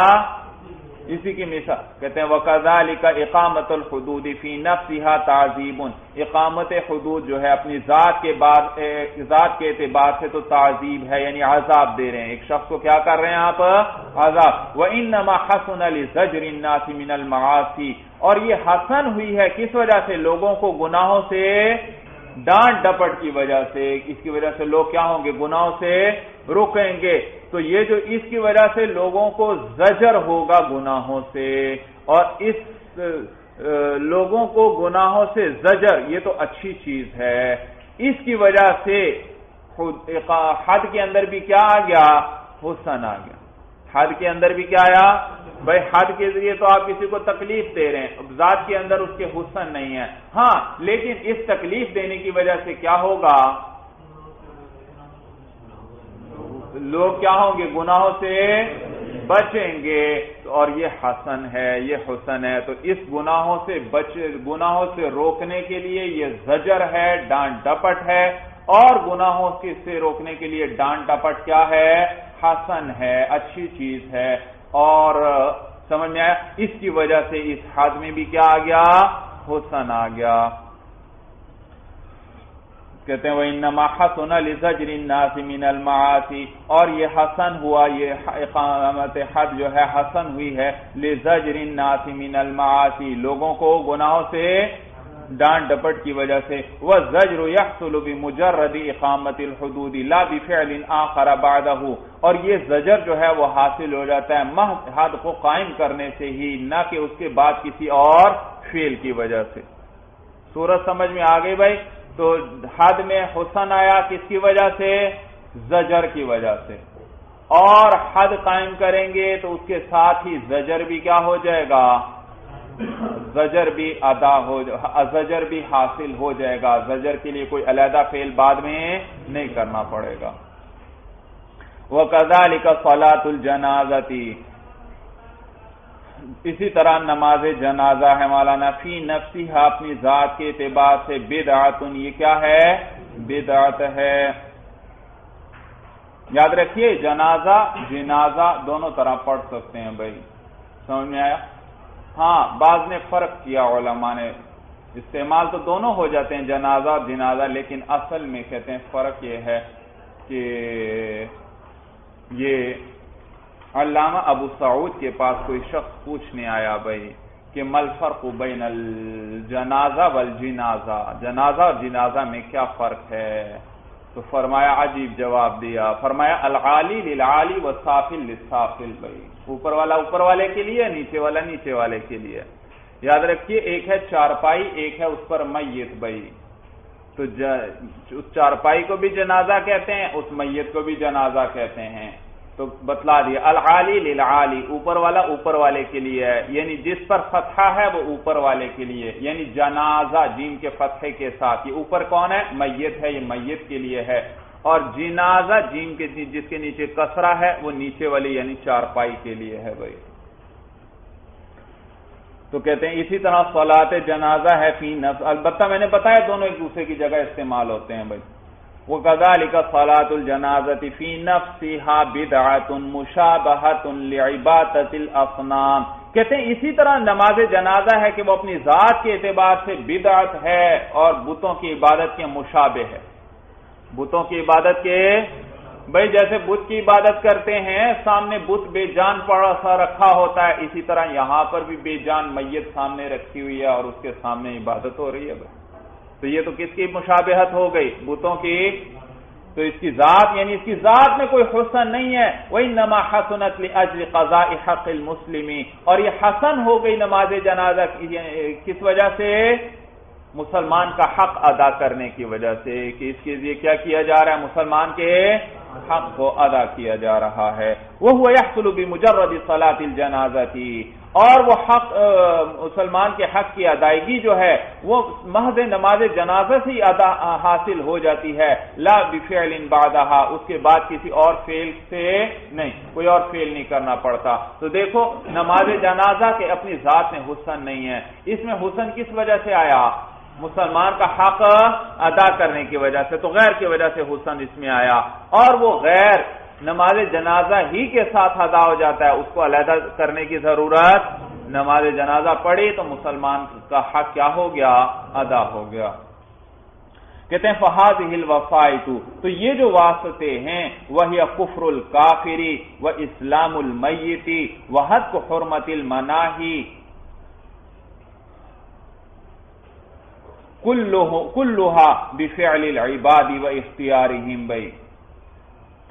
اسی کی مثال کہتے ہیں وکزال کا اقامت الحدود فی نفسها تعظیم اقامت حدود جو ہے، اپنی ذات کے بعد ذات کے اعتبار سے تو تعظیم ہے یعنی عذاب دے رہے ہیں۔ ایک شخص کو کیا کر رہے ہیں آپ؟ عذاب۔ وانما حسن لزجر الناس من المعاصی اور یہ حسن ہوئی ہے کس وجہ سے؟ لوگوں کو گناہوں سے، ڈانٹ ڈپٹ کی وجہ سے۔ اس کی وجہ سے لوگ کیا ہوں گے؟ گناہوں سے رکیں گے۔ تو یہ جو اس کی وجہ سے لوگوں کو زجر ہوگا گناہوں سے، اور اس لوگوں کو گناہوں سے زجر، یہ تو اچھی چیز ہے۔ اس کی وجہ سے حد کے اندر بھی کیا آ گیا؟ حسن آ گیا۔ حد کے اندر بھی کیا آیا؟ بھائی، حد کے ذریعے تو آپ کسی کو تکلیف دے رہے ہیں ذات کے اندر اس کے حسن نہیں ہے۔ ہاں لیکن اس تکلیف دینے کی وجہ سے کیا ہوگا؟ لوگ کیا ہوں گے؟ گناہوں سے بچیں گے۔ اور یہ حسن ہے، یہ حسن ہے۔ تو اس گناہوں سے بچ، گناہوں سے روکنے کے لیے یہ زجر ہے، ڈانٹ ڈپٹ ہے۔ اور گناہوں سے روکنے کے لیے ڈانٹ ڈپٹ کیا ہے؟ حسن ہے، اچھی چیز ہے۔ اور سمجھ میں آیا؟ اس کی وجہ سے اس حد میں بھی کیا آ گیا؟ حسن آ گیا۔ کہتے ہیں وہ انما حسن لزجر الناس من المعاصی اور یہ حسن ہوا، یہ اقامت حد جو ہے، حسن ہوئی ہے، لزجر الناس من المعاصی لوگوں کو گناہوں سے ڈانٹ ڈپٹ کی وجہ سے۔ وہ زجر یحصل بمجرد اقامت الحدود۔ لا بفعل آخر بعده۔ اور یہ زجر جو ہے، وہ حاصل ہو جاتا ہے محض حد کو قائم کرنے سے ہی، نہ کہ اس کے بعد کسی اور فعل کی وجہ سے۔ سورج سمجھ میں آ گئی بھائی؟ تو حد میں حسن آیا کس کی وجہ سے؟ زجر کی وجہ سے۔ اور حد قائم کریں گے تو اس کے ساتھ ہی زجر بھی کیا ہو جائے گا؟ زجر بھی ادا ہو زجر بھی حاصل ہو جائے گا۔ زجر کے لیے کوئی علیحدہ فیل بعد میں نہیں کرنا پڑے گا۔ وہ کزال کا فلاط الجنازتی اسی طرح نماز جنازہ ہے مولانا، فی نفسی اپنی ذات کے اعتبار سے بدعت یہ کیا ہے؟ بدعت ہے۔ یاد رکھیے، جنازہ جنازہ دونوں طرح پڑھ سکتے ہیں بھائی۔ سمجھ میں آیا؟ ہاں بعض نے فرق کیا، علماء نے۔ استعمال تو دونوں ہو جاتے ہیں، جنازہ اور جنازہ، لیکن اصل میں کہتے ہیں فرق یہ ہے کہ یہ علامہ ابو سعود کے پاس کوئی شخص پوچھنے آیا بھائی کہ مل فرق بین الجنازہ والجنازہ؟ جنازہ اور جنازہ میں کیا فرق ہے؟ تو فرمایا، عجیب جواب دیا، فرمایا، العالی للعالی و سافل للسافل بھائی۔ اوپر والا اوپر والے کے لیے، نیچے والا نیچے والے کے لیے۔ یاد رکھیے، ایک ہے چارپائی، ایک ہے اس پر میت بھائی۔ تو اس چارپائی کو بھی جنازہ کہتے ہیں، اس میت کو بھی جنازہ کہتے ہیں۔ تو بتلا دیا، العالی للعالی، اوپر والا اوپر والے کے لیے ہے۔ یعنی جس پر فتحہ ہے وہ اوپر والے کے لیے۔ یعنی جنازہ جیم کے فتحے کے ساتھ۔ یہ اوپر کون ہے؟ میت ہے، یہ میت کے لیے ہے۔ اور جنازہ جیم کے جس کے نیچے کسرا ہے، وہ نیچے والی یعنی چارپائی کے لیے ہے بھائی۔ تو کہتے ہیں اسی طرح سولاد جنازہ ہے فی نفس۔ البتہ میں نے بتایا، دونوں ایک دوسرے کی جگہ استعمال ہوتے ہیں بھائی۔ وہ گزال کا فلاط الجنازت نفسها بدعت مشابہت لعبادت کہتے ہیں اسی طرح نماز جنازہ ہے کہ وہ اپنی ذات کے اعتبار سے بدعت ہے اور بتوں کی عبادت کے مشابہ ہے۔ بتوں کی عبادت کے بھائی جیسے بت کی عبادت کرتے ہیں، سامنے بت بے جان پڑا سا رکھا ہوتا ہے، اسی طرح یہاں پر بھی بے جان میت سامنے رکھی ہوئی ہے اور اس کے سامنے عبادت ہو رہی ہے۔ بھائی تو یہ تو کس کی مشابہت ہو گئی؟ بتوں کی۔ تو اس کی ذات یعنی اس کی ذات میں کوئی حسن نہیں ہے۔ وہی نما حسنت اجر قضاء حق المسلمی اور یہ حسن ہو گئی نماز جنازہ یعنی کس وجہ سے؟ مسلمان کا حق ادا کرنے کی وجہ سے کہ اس کے لیے کیا کیا جا رہا ہے؟ مسلمان کے حق کو ادا کیا جا رہا ہے۔ وہ ہوا یحصل بمجرد صلاة الجنازہ اور وہ حق مسلمان کے حق کی ادائیگی جو ہے، وہ محض نماز جنازہ سے ادا حاصل ہو جاتی ہے۔ لا بفعل بعدها اس کے بعد کسی اور فیل سے نہیں، کوئی اور فیل نہیں کرنا پڑتا۔ تو دیکھو، نماز جنازہ کے اپنی ذات میں حسن نہیں ہے۔ اس میں حسن کس وجہ سے آیا؟ مسلمان کا حق ادا کرنے کی وجہ سے، تو غیر کی وجہ سے حسن اس میں آیا۔ اور وہ غیر نماز جنازہ ہی کے ساتھ ادا ہو جاتا ہے، اس کو علیحدہ کرنے کی ضرورت نماز جنازہ پڑھی تو مسلمان کا حق کیا ہو گیا؟ ادا ہو گیا۔ کہتے ہیں فہاد ہل وفائتو تو یہ جو واسطے ہیں وہی کفر الکافری و اسلام المیتی وہ حد کو حرمت المناہی کلوہا بفعل العباد و اختیارہم بھائی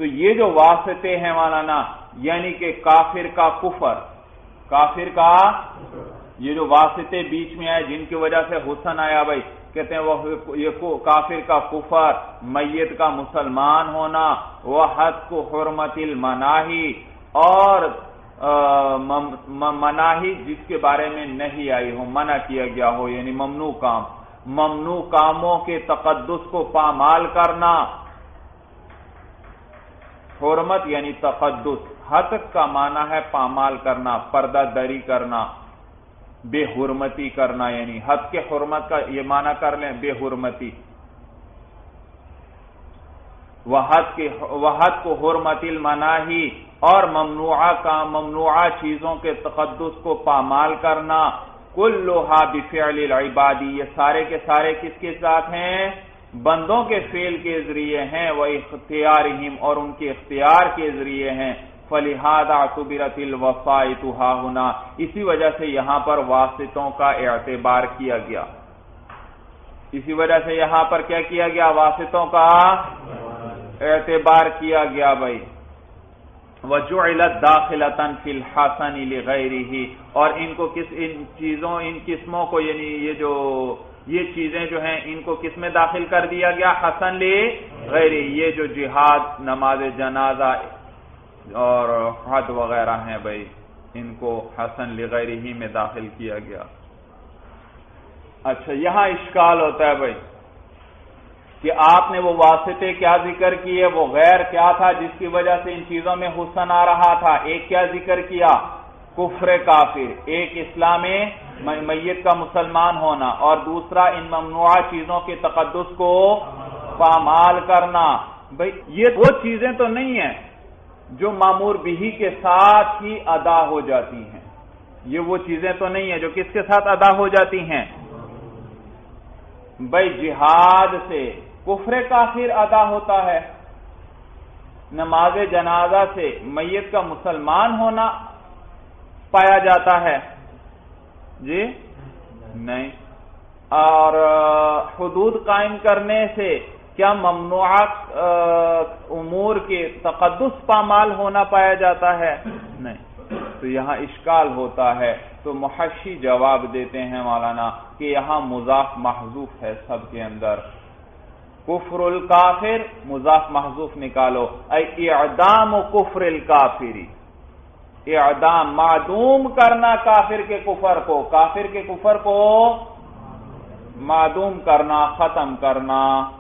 تو یہ جو واسطے ہیں مولانا یعنی کہ کافر کا کفر۔ کافر کا یہ جو واسطے بیچ میں آئے، جن کی وجہ سے حسن آیا بھائی، کہتے ہیں وہ یہ کافر کا کفر، میت کا مسلمان ہونا وہ حد کو حرمت المناہی، اور مناہی جس کے بارے میں نہیں آئی ہو، منع کیا گیا ہو یعنی ممنوع کام۔ ممنوع کاموں کے تقدس کو پامال کرنا حرمت یعنی تقدس حد کا معنی ہے پامال کرنا، پردہ دری کرنا، بے حرمتی کرنا یعنی حد کے حرمت کا یہ معنی کر لیں، بے حرمتی۔ وحد کو حرمت المناہی اور ممنوعہ کا، ممنوعہ چیزوں کے تقدس کو پامال کرنا۔ کل لوہا بفعل العبادی، یہ سارے کے سارے کس کے ساتھ ہیں؟ بندوں کے فیل کے ذریعے ہیں، وہ اختیار اور ان کے اختیار کے ذریعے ہیں۔ فلحادہ قبرت الوفا ہونا اسی وجہ سے یہاں پر واسطوں کا اعتبار کیا گیا۔ اسی وجہ سے یہاں پر کیا کیا گیا؟ واسطوں کا اعتبار کیا گیا بھائی۔ وجعلت داخلتا فی الحسن لغیرہ اور ان کو کس، ان چیزوں، ان قسموں کو یعنی یہ جو یہ چیزیں جو ہیں ان کو کس میں داخل کر دیا گیا؟ حسن لی غیر یہ جو جہاد، نماز جنازہ اور حد وغیرہ ہیں بھائی، ان کو حسن لغیر ہی میں داخل کیا گیا۔ اچھا یہاں اشکال ہوتا ہے بھائی، کہ آپ نے وہ واسطے کیا ذکر کیے، وہ غیر کیا تھا جس کی وجہ سے ان چیزوں میں حسن آ رہا تھا؟ ایک کیا ذکر کیا؟ کفر کافر، ایک اسلام میت کا مسلمان ہونا اور دوسرا ان ممنوع چیزوں کے تقدس کو پامال کرنا۔ بھائی یہ وہ چیزیں تو نہیں ہیں جو معمور بھی کے ساتھ ہی ادا ہو جاتی ہیں۔ یہ وہ چیزیں تو نہیں ہیں جو کس کے ساتھ ادا ہو جاتی ہیں۔ بھائی جہاد سے کفر کافر ادا ہوتا ہے۔ نماز جنازہ سے میت کا مسلمان ہونا پایا جاتا ہے۔ جی؟ نہیں۔ اور، حدود قائم کرنے سے کیا ممنوعات امور کے تقدس پامال ہونا پایا جاتا ہے؟ نہیں۔ تو یہاں اشکال ہوتا ہے۔ تو محشی جواب دیتے ہیں مولانا کہ یہاں مضاف محضوف ہے سب کے اندر۔ کفر الکافر، مضاف محضوف نکالو۔ اے اعدام کفر الکافری۔ اعدام معدوم کرنا کافر کے کفر کو۔ کافر کے کفر کو معدوم کرنا، ختم کرنا۔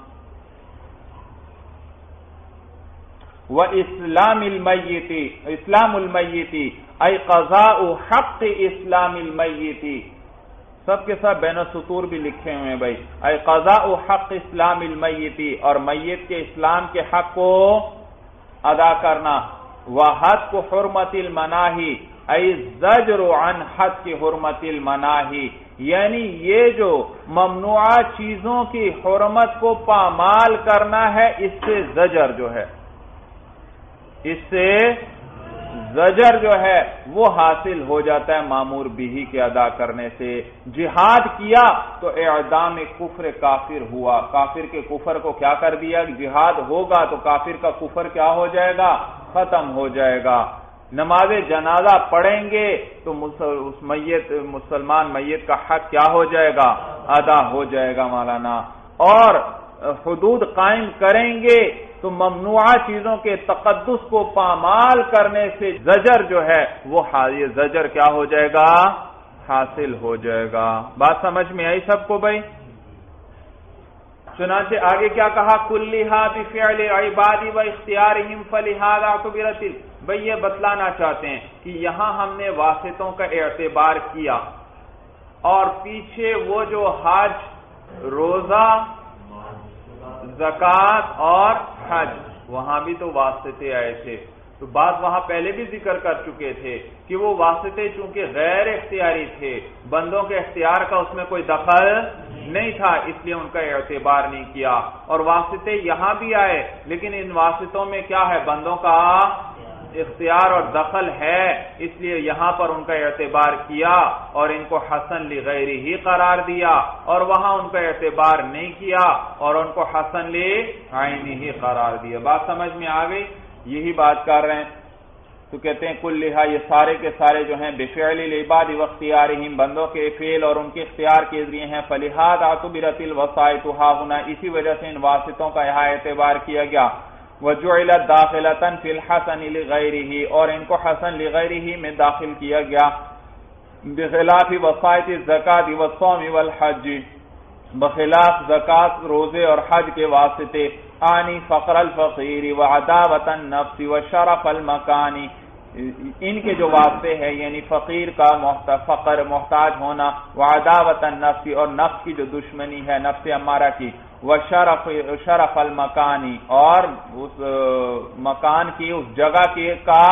وہ اسلام المیتی اسلام المیتی اے قضاء حق اسلام المیتی سب کے ساتھ بین سطور بھی لکھے ہوئے ہیں بھائی۔ اے قضاء حق اسلام المیتی اور میت کے اسلام کے حق کو ادا کرنا۔ وہ کو حرمت المناہی اے زجر عن حد کی حرمت المناہی۔ یعنی یہ جو ممنوع چیزوں کی حرمت کو پامال کرنا ہے، اس سے زجر جو ہے۔ اس سے زجر جو ہے، وہ حاصل ہو جاتا ہے معمور بھی کے ادا کرنے سے۔ جہاد کیا تو اعدام کفر کافر ہوا۔ کافر کے کفر کو کیا کر دیا؟ جہاد ہوگا تو کافر کا کفر کیا ہو جائے گا؟ ختم ہو جائے گا۔ نماز جنازہ پڑھیں گے تو اس میت، مسلمان میت کا حق کیا ہو جائے گا؟ ادا ہو جائے گا مولانا۔ اور حدود قائم کریں گے تو ممنوع چیزوں کے تقدس کو پامال کرنے سے زجر جو ہے، وہ یہ زجر کیا ہو جائے گا؟ حاصل ہو جائے گا۔ بات سمجھ میں آئی سب کو بھائی؟ چنانچہ آگے کیا کہا؟ کل عبادی و اختیار بھائی یہ بتلانا چاہتے ہیں کہ یہاں ہم نے واسطوں کا اعتبار کیا اور پیچھے وہ جو حج، روزہ زکات اور حج، وہاں بھی تو واسطے آئے تھے۔ تو بات وہاں پہلے بھی ذکر کر چکے تھے کہ وہ واسطے چونکہ غیر اختیاری تھے، بندوں کے اختیار کا اس میں کوئی دخل نہیں تھا، اس لیے ان کا اعتبار نہیں کیا۔ اور واسطے یہاں بھی آئے، لیکن ان واسطوں میں کیا ہے؟ بندوں کا اختیار اور دخل ہے، اس لیے یہاں پر ان کا اعتبار کیا اور ان کو حسن لی ہی قرار دیا۔ اور وہاں ان کا اعتبار نہیں کیا اور ان کو حسن لی آئینی ہی قرار دیا۔ بات سمجھ میں آ گئی؟ یہی بات کر رہے ہیں۔ تو کہتے ہیں کل لہا، یہ سارے کے سارے جو ہیں، بفعل العباد وختیار بندوں کے فیل اور ان کے اختیار کے ذریعے ہیں۔ فلحاد آتبرت الوسائط ہونا اسی وجہ سے ان واسطوں کا یہاں اعتبار کیا گیا۔ وجعلت داخلتن فی الحسن لغیرہ اور ان کو حسن لغیرہ میں داخل کیا گیا۔ بخلاف وسائط الزکاة والصوم والحج، بخلاف زکات، روزے اور حج کے واسطے۔ آنی فقر الفقیر وعداوت النفس وشرف المکانی ان کے جو واسطے ہیں یعنی فقیر کا فقر محتاج ہونا وعداوت النفس اور نفس کی جو دشمنی ہے، نفس امارہ کی وہ شرف شرف المکانی اور اس، مکان کی، اس جگہ کی کا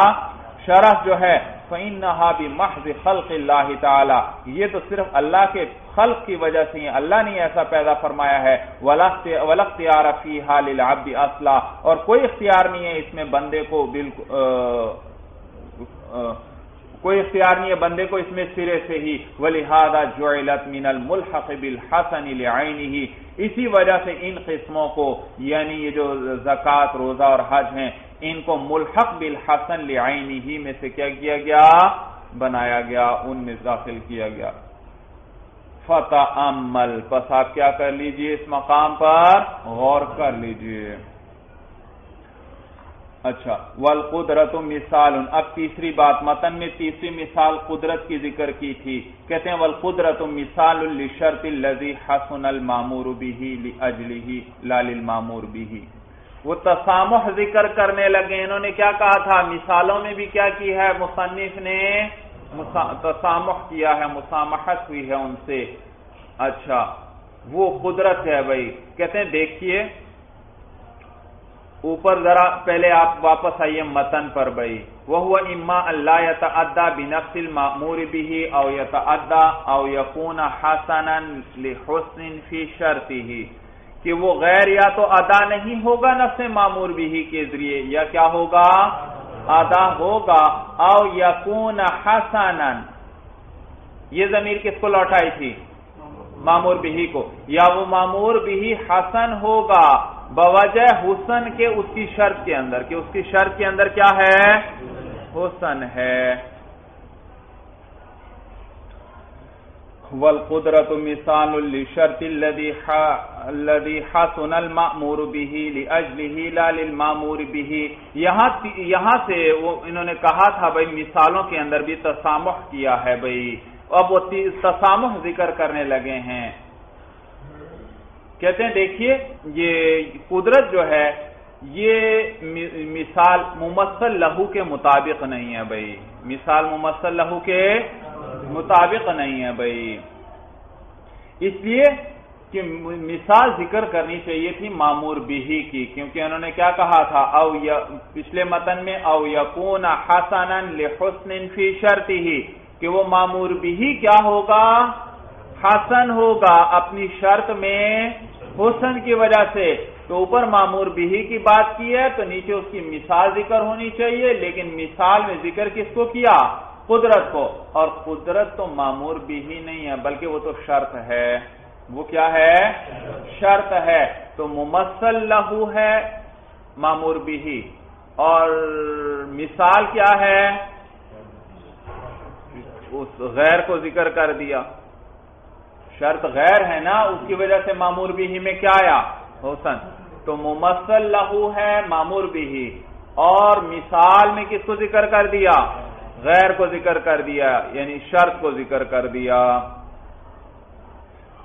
شرف جو ہے فَإِنَّهَا بِمَحْضِ خَلْقِ اللَّهِ تَعَالَى۔ یہ تو صرف اللہ کے خلق کی وجہ سے ہیں۔ اللہ نے ایسا پیدا فرمایا ہے۔ وَلَخْتِيَارَ فِيهَا لِلْعَبْدِ أَصْلًا۔ اور کوئی اختیار نہیں ہے اس میں بندے کو بالکل کوئی اختیار نہیں ہے بندے کو اس میں سرے سے ہی۔ وَلِهَذَا جُعِلَتْ مِنَ الْمُلْحَقِ بِالْحَسَنِ لِعَيْنِهِ۔ اسی وجہ سے ان قسموں کو یعنی یہ جو زکوٰۃ، روزہ اور حج ہیں، ان کو ملحق بالحسن لعینہ میں سے کیا کیا گیا؟ بنایا گیا، ان میں داخل کیا گیا۔ فتح عمل بس آپ کیا کر لیجیے اس مقام پر؟ غور کر لیجیے۔ اچھا والقدرت مثال اب تیسری بات، متن میں تیسری مثال قدرت کی ذکر کی تھی۔ کہتے ہیں والقدرت مثال لشرط الذي حسن المامور به لاجله لا للمامور به وہ تسامح ذکر کرنے لگے۔ انہوں نے کیا کہا تھا؟ مثالوں میں بھی کیا کی ہے؟ مصنف نے تسامح کیا ہے، مسامحت ہوئی ہے ان سے۔ اچھا وہ قدرت ہے بھائی۔ کہتے ہیں، دیکھیے۔ اوپر ذرا پہلے آپ واپس آئیے متن پر بھائی۔ وہ اما اللہ یتعدا بنفس المامور به او یتعدا او یکون حسنا لحسن فی شرطه کہ وہ غیر یا تو ادا نہیں ہوگا نفس معمور بھی کے ذریعے، یا کیا ہوگا؟ ادا ہوگا۔ او یکون حسنا۔ یہ ضمیر کس کو لوٹائی تھی؟ معمور بھی کو۔ یا وہ معمور بھی حسن ہوگا۔ بوجہ حسن کے اس کی شرط کے اندر، کہ اس کی شرط کے اندر کیا ہے؟ حسن ہے۔ والقدرت مثال للشرط الذي الذي حسن المأمور به لاجله لا للمامور به۔ یہاں یہاں سے وہ انہوں نے کہا تھا، بھائی مثالوں کے اندر بھی تسامح کیا ہے، بھائی۔ اب وہ تسامح ذکر کرنے لگے ہیں۔ کہتے ہیں، دیکھیے، یہ قدرت جو ہے، یہ مثال ممثل لہو کے مطابق نہیں ہے بھائی۔ مثال ممثل لہو کے مطابق نہیں ہے بھائی۔ اس لیے کہ مثال ذکر کرنی چاہیے تھی معمور بھی کی، کیونکہ انہوں نے کیا کہا تھا؟ او پچھلے متن میں او یقون حسن لحسن فی شرط ہی کہ وہ معمور بھی کیا ہوگا؟ حسن ہوگا، اپنی شرط میں حسن کی وجہ سے تو اوپر معمور بھی کی بات کی ہے، تو نیچے اس کی مثال ذکر ہونی چاہیے، لیکن مثال میں ذکر کس کو کیا؟ قدرت کو۔ اور قدرت تو معمور بھی نہیں ہے، بلکہ وہ تو شرط ہے۔ وہ کیا ہے؟ شرط ہے۔ تو ممثل لہو ہے معمور بھی اور مثال کیا ہے؟ اس غیر کو ذکر کر دیا۔ شرط غیر ہے نا، اس کی وجہ سے معمور بھی میں کیا آیا؟ حسن۔ تو ممثل لہو ہے معمور بھی اور مثال میں کس کو ذکر کر دیا؟ غیر کو ذکر کر دیا یعنی شرط کو ذکر کر دیا۔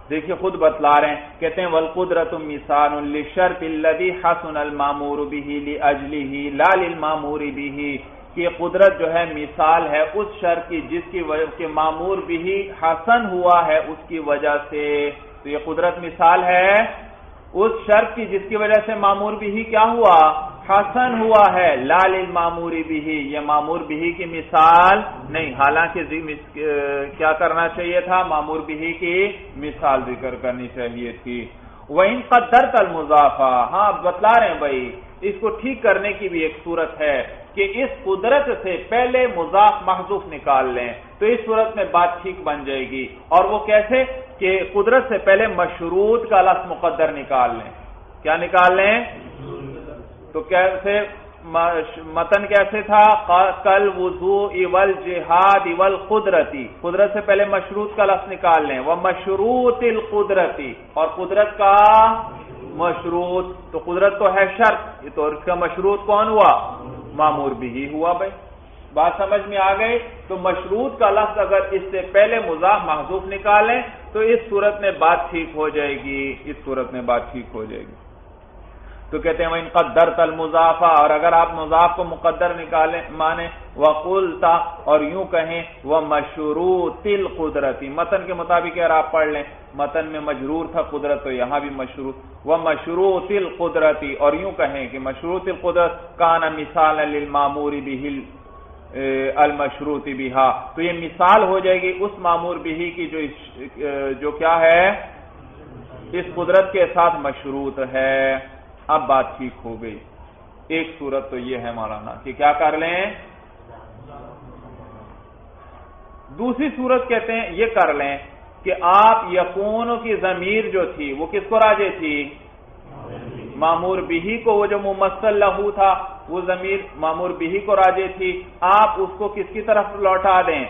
دیکھیے، خود بتلا رہے ہیں۔ کہتے ہیں ول قدرت مثال الشرط الدی حسن المامور بھی اجلی لال المامور بھی کہ قدرت جو ہے مثال ہے اس شرط کی جس کی وجہ کے معمور بھی حسن ہوا ہے اس کی وجہ سے۔ تو یہ قدرت مثال ہے۔ اس شرط کی جس کی وجہ سے معمور بھی کیا ہوا؟ حسن ہوا ہے۔ لال الماموری بھی یہ معمور بھی کی مثال نہیں۔ حالانکہ کیا کرنا چاہیے تھا؟ معمور بھی کی مثال ذکر کرنی چاہیے تھی۔ وہ ان قدر تل مضافہ ہاں بتلا رہے ہیں بھائی، اس کو ٹھیک کرنے کی بھی ایک صورت ہے۔ کہ اس قدرت سے پہلے مضاف محضوف نکال لیں تو اس صورت میں بات ٹھیک بن جائے گی اور وہ کیسے کہ قدرت سے پہلے مشروط کا لفظ مقدر نکال لیں کیا نکال لیں؟ تو کیسے متن کیسے تھا؟ کل وضو اول جہاد اول قدرتی قدرت سے پہلے مشروط کا لفظ نکال لیں۔ وہ مشروط القدرتی۔ اور قدرت کا مشروط، تو قدرت تو ہے شرط تو اس کا مشروط کون ہوا؟ معمور بھی ہوا بھائی۔ بات سمجھ میں آ گئی؟ تو مشروط کا لفظ اگر اس سے پہلے مزاح محضوف نکالیں، تو اس صورت میں بات ٹھیک ہو جائے گی، اس صورت میں بات ٹھیک ہو جائے گی۔ تو کہتے ہیں وہ ان قدر تل مضافہ اور اگر آپ مضاف کو مقدر نکالیں مانے وقلتا اور یوں کہیں وہ مشروط تل قدرتی متن کے مطابق اگر آپ پڑھ لیں، متن میں مجرور تھا قدرت، تو یہاں بھی مشروط وہ مشروط تل قدرتی اور یوں کہیں کہ مشروط القدرت کانا مثال للماموری بھی المشروط بہا تو یہ مثال ہو جائے گی اس معمور بھی کی جو جو کیا ہے؟ اس قدرت کے ساتھ مشروط ہے۔ اب بات ٹھیک ہو گئی۔ ایک صورت تو یہ ہے مولانا کہ کیا کر لیں؟ دوسری صورت کہتے ہیں یہ کر لیں کہ آپ یقون کی ضمیر جو تھی، وہ کس کو راجے تھی؟ معمور بھی کو، وہ جو ممثل لہو تھا، وہ ضمیر معمور بھی کو راجے تھی۔ آپ اس کو کس کی طرف لوٹا دیں؟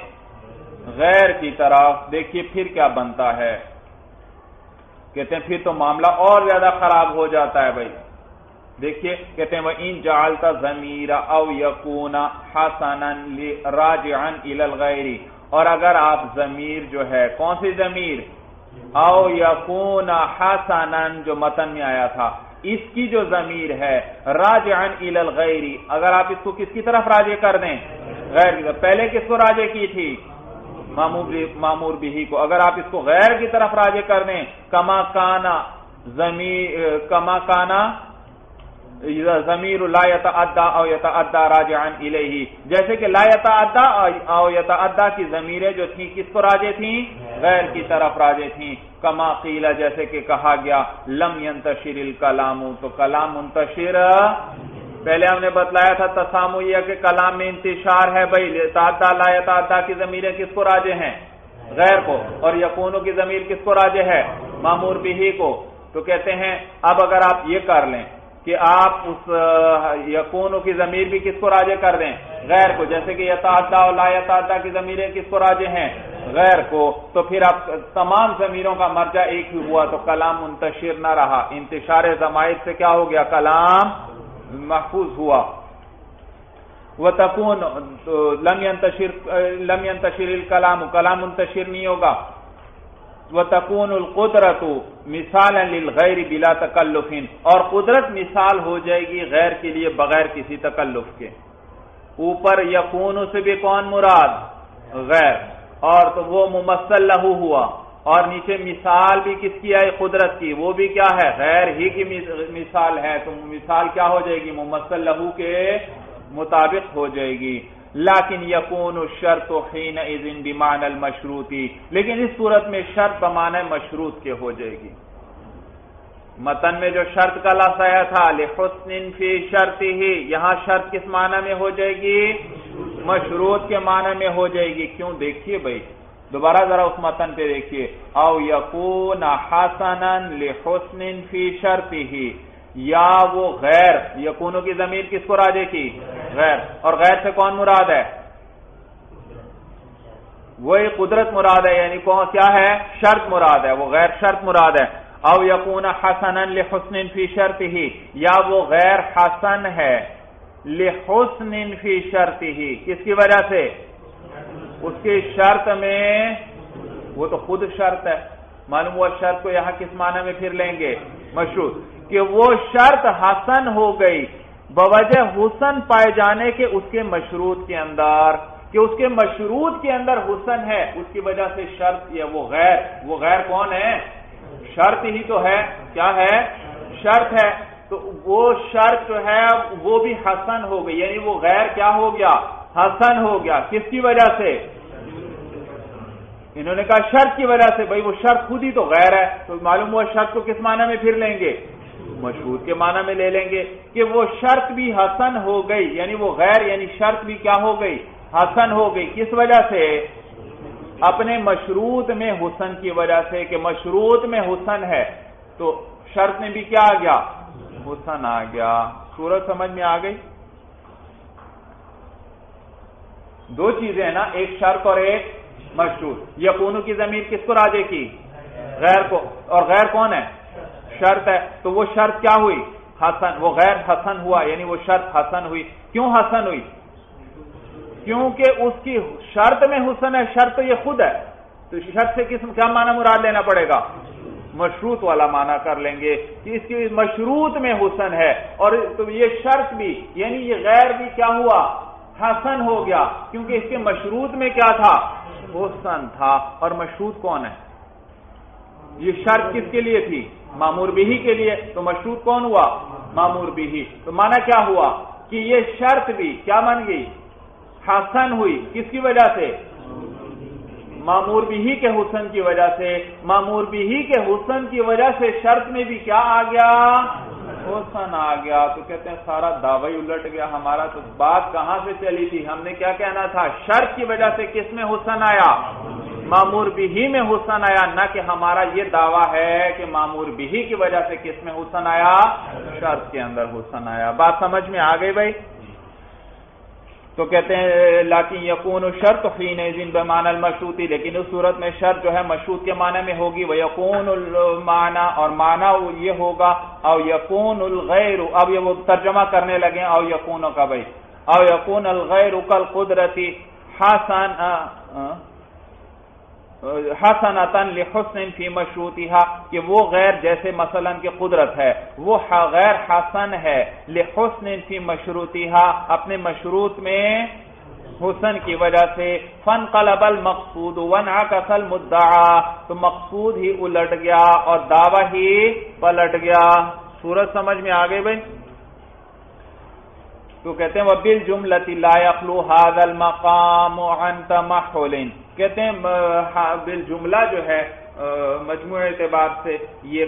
غیر کی طرف۔ دیکھیے پھر کیا بنتا ہے۔ کہتے ہیں پھر تو معاملہ اور زیادہ خراب ہو جاتا ہے بھائی۔ دیکھیے، کہتے ہیں وہ ان جالتا ضمیر او یقون حسن راج الغیری اور اگر آپ ضمیر جو ہے، کون سی ضمیر؟ او یقون حسن جو متن میں آیا تھا، اس کی جو ضمیر ہے راج الغیری اگر آپ اس کو کس کی طرف راجے کر دیں؟ غیر پہلے کس کو راجے کی تھی؟ معمور بھی کو۔ اگر آپ اس کو غیر کی طرف راجے کر دیں، کما کانا زمیر کما کانا ضمیر لا يتعدى او يتعدى راجعا الیہ، جیسے کہ لا يتعدى او يتعدى کی ضمیریں جو تھیں، کس کو راجے تھیں؟ غیر کی طرف راجے تھیں۔ کما قیل، جیسے کہ کہا گیا، لم ينتشر الكلام تو کلام منتشر، پہلے ہم نے بتلایا تھا تسامویہ کے کلام میں انتشار ہے بھائی يتعدى لا يتعدى کی ضمیریں کس کو راجے ہیں؟ غیر کو۔ اور یقونوں کی ضمیر کس کو راجے ہے؟ معمور بھی کو۔ تو کہتے ہیں، اب اگر آپ یہ کر لیں کہ آپ اس یقون کی ضمیر بھی کس کو راجے کر دیں؟ غیر کو، جیسے کہ یتعدہ اور لا یتعدہ کی ضمیریں کس کو راجے ہیں؟ غیر کو۔ تو پھر آپ تمام ضمیروں کا مرجع ایک ہی ہوا تو کلام منتشر نہ رہا۔ انتشار زمائد سے کیا ہو گیا؟ کلام محفوظ ہوا۔ وہ تکون لم ينتشر الکلام، کلام منتشر نہیں ہوگا۔ تکون القدرت مثال للغیر بلا تکلف. اور قدرت مثال ہو جائے گی غیر کے لیے بغیر کسی تکلف کے. اوپر یقون سے بھی کون مراد؟ غیر. اور تو وہ ممثل لہو ہوا. اور نیچے مثال بھی کس کی آئی؟ قدرت کی. وہ بھی کیا ہے؟ غیر ہی کی مثال ہے. تو مثال کیا ہو جائے گی؟ ممثل لہو کے مطابق ہو جائے گی. لیکن یقون شرط حین اذن بمان المشروطی لیکن اس صورت میں شرط بمانے مشروط کے ہو جائے گی۔ متن میں جو شرط کا لفظ آیا تھا، لحسن فی شرط ہی یہاں شرط کس معنی میں ہو جائے گی؟ مشروط کے معنی میں ہو جائے گی۔ کیوں؟ دیکھیے بھائی، دوبارہ ذرا اس متن پہ دیکھیے۔ او یقون حسنا لحسن فی شرط ہی یا وہ غیر، یقونوں کی زمین کس کو راجے کی؟ غیر۔ اور غیر سے کون مراد ہے؟ وہی قدرت مراد ہے یعنی کون کیا ہے؟ شرط مراد ہے، وہ غیر شرط مراد ہے۔ او یقون حسن لحسن فی شرط ہی یا وہ غیر حسن ہے لحسن فی شرط ہی کس کی وجہ سے؟ اس کی شرط میں، وہ تو خود شرط ہے۔ معلوم ہوا شرط کو یہاں کس معنی میں پھر لیں گے؟ مشروط۔ کہ وہ شرط حسن ہو گئی، بوجہ حسن پائے جانے کے اس کے مشروط کے اندر، کہ اس کے مشروط کے اندر حسن ہے، اس کی وجہ سے شرط یا وہ غیر وہ غیر کون ہے؟ شرط ہی تو ہے، کیا ہے؟ شرط ہے۔ تو وہ شرط جو ہے، وہ بھی حسن ہو گئی یعنی وہ غیر کیا ہو گیا؟ حسن ہو گیا۔ کس کی وجہ سے؟ انہوں نے کہا شرط کی وجہ سے، بھائی وہ شرط خود ہی تو غیر ہے، تو معلوم ہوا شرط کو کس معنی میں پھر لیں گے؟ مشہور کے معنی میں لے لیں گے کہ وہ شرط بھی حسن ہو گئی یعنی وہ غیر یعنی شرط بھی کیا ہو گئی؟ حسن ہو گئی۔ کس وجہ سے؟ اپنے مشروط میں حسن کی وجہ سے کہ مشروط میں حسن ہے۔ تو شرط میں بھی کیا آ گیا؟ حسن آ گیا۔ سورج سمجھ میں آ گئی؟ دو چیزیں ہیں نا، ایک شرط اور ایک مشروط۔ یقونوں کی زمین کس کو راجے کی؟ غیر کو۔ اور غیر کون ہے؟ شرط ہے، تو وہ شرط کیا ہوئی؟ حسن، وہ غیر حسن ہوا یعنی وہ شرط حسن ہوئی۔ کیوں حسن ہوئی؟ کیونکہ اس کی شرط میں حسن ہے، شرط تو یہ خود ہے۔ تو شرط سے کس کیا معنی مراد لینا پڑے گا؟ مشروط والا معنی کر لیں گے کہ اس کی مشروط میں حسن ہے۔ اور تو یہ شرط بھی یعنی یہ غیر بھی کیا ہوا؟ حسن ہو گیا۔ کیونکہ اس کے مشروط میں کیا تھا؟ حسن تھا۔ اور مشروط کون ہے؟ یہ شرط کس کے لیے تھی؟ معمور بھی کے لیے تو مشروط کون ہوا؟ معمور بھی تو مانا کیا ہوا؟ کہ یہ شرط بھی کیا من گئی؟ حسن ہوئی۔ کس کی وجہ سے؟ معمور بھی کے حسن کی وجہ سے۔ معمور بھی کے حسن کی وجہ سے شرط میں بھی کیا آ گیا؟ حسن آ گیا، تو کہتے ہیں سارا دعوی الٹ گیا، ہمارا تو بات کہاں سے چلی تھی؟ ہم نے کیا کہنا تھا؟ شرط کی وجہ سے کس میں حسن آیا؟ معمور بھی میں حسن آیا، نہ کہ ہمارا یہ دعویٰ ہے کہ معمور بھی کی وجہ سے کس میں حسن آیا؟ شرط کے اندر حسن آیا۔ بات سمجھ میں آ گئی بھائی؟ تو کہتے ہیں لاکن یقون شرط حین زین بمان المشروطی، لیکن اس صورت میں شرط جو ہے مشروط کے معنی میں ہوگی وہ یقون المعنی، اور معنی یہ ہوگا، او یقون الغیر، اب یہ وہ ترجمہ کرنے لگے، او یقون کا بھائی، او یقون الغیر کل قدرتی حسن حسنتن لحسن فی مشروطیہ کہ وہ غیر جیسے مثلا کہ قدرت ہے، وہ غیر حسن ہے، لحسن فی مشروطیہ اپنے مشروط میں حسن کی وجہ سے فن قلب المقصود ونعکس المدعا، تو مقصود ہی الٹ گیا اور دعوی ہی پلٹ گیا۔ سورج سمجھ میں آگے بھائی؟ تو کہتے ہیں وہ بل جملتی لا يخلو هذا المقام عن تمحل۔ کہتے ہیں بل جملہ جو ہے مجموع اعتبار سے یہ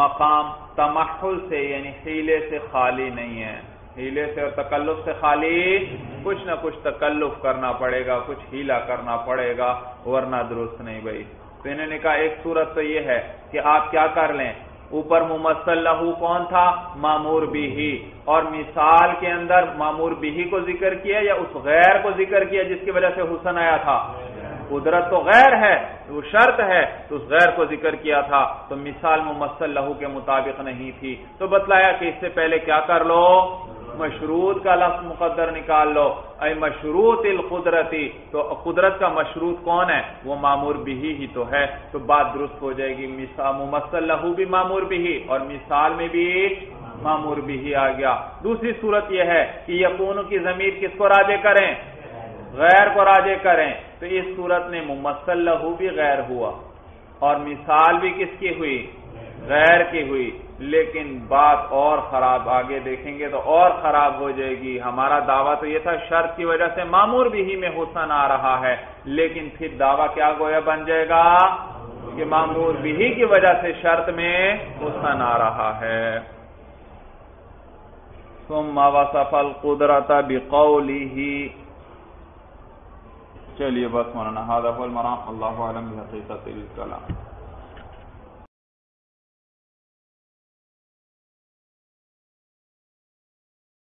مقام تمحل سے یعنی حیلے سے خالی نہیں ہے۔ ہیلے سے اور تکلف سے خالی کچھ نہ کچھ تکلف کرنا پڑے گا، کچھ ہیلا کرنا پڑے گا، ورنہ درست نہیں بھائی۔ تو انہوں نے کہا، ایک صورت تو یہ ہے کہ آپ کیا کر لیں؟ اوپر ممثل لہو کون تھا؟ معمور بھی اور مثال کے اندر معمور بھی کو ذکر کیا یا اس غیر کو ذکر کیا جس کی وجہ سے حسن آیا تھا؟ قدرت تو غیر ہے وہ شرط ہے، تو اس غیر کو ذکر کیا تھا، تو مثال ممثل لہو کے مطابق نہیں تھی۔ تو بتلایا کہ اس سے پہلے کیا کر لو؟ مشروط کا لفظ مقدر نکال لو۔ اے مشروط القدرتی تو قدرت کا مشروط کون ہے؟ وہ معمور بھی ہی تو ہے۔ تو بات درست ہو جائے گی۔ ممثل لہو بھی معمور بھی اور مثال میں بھی معمور بھی ہی آ گیا۔ دوسری صورت یہ ہے کہ یقون کی ضمیر کس کو راجے کریں؟ غیر کو راجے کریں۔ تو اس صورت میں ممثل لہو بھی غیر ہوا اور مثال بھی کس کی ہوئی؟ غیر کی ہوئی۔ لیکن بات اور خراب آگے دیکھیں گے تو اور خراب ہو جائے گی۔ ہمارا دعویٰ تو یہ تھا شرط کی وجہ سے معمور بھی ہی میں حسن آ رہا ہے۔ لیکن پھر دعویٰ کیا گویا بن جائے گا؟ کہ معمول بھی ہی کی وجہ سے شرط میں حسن آ رہا ہے۔ ثم وصف القدرت بقوله چلیے بس مولانا هذا هو المرام. الله اعلم بحقیقت الکلام.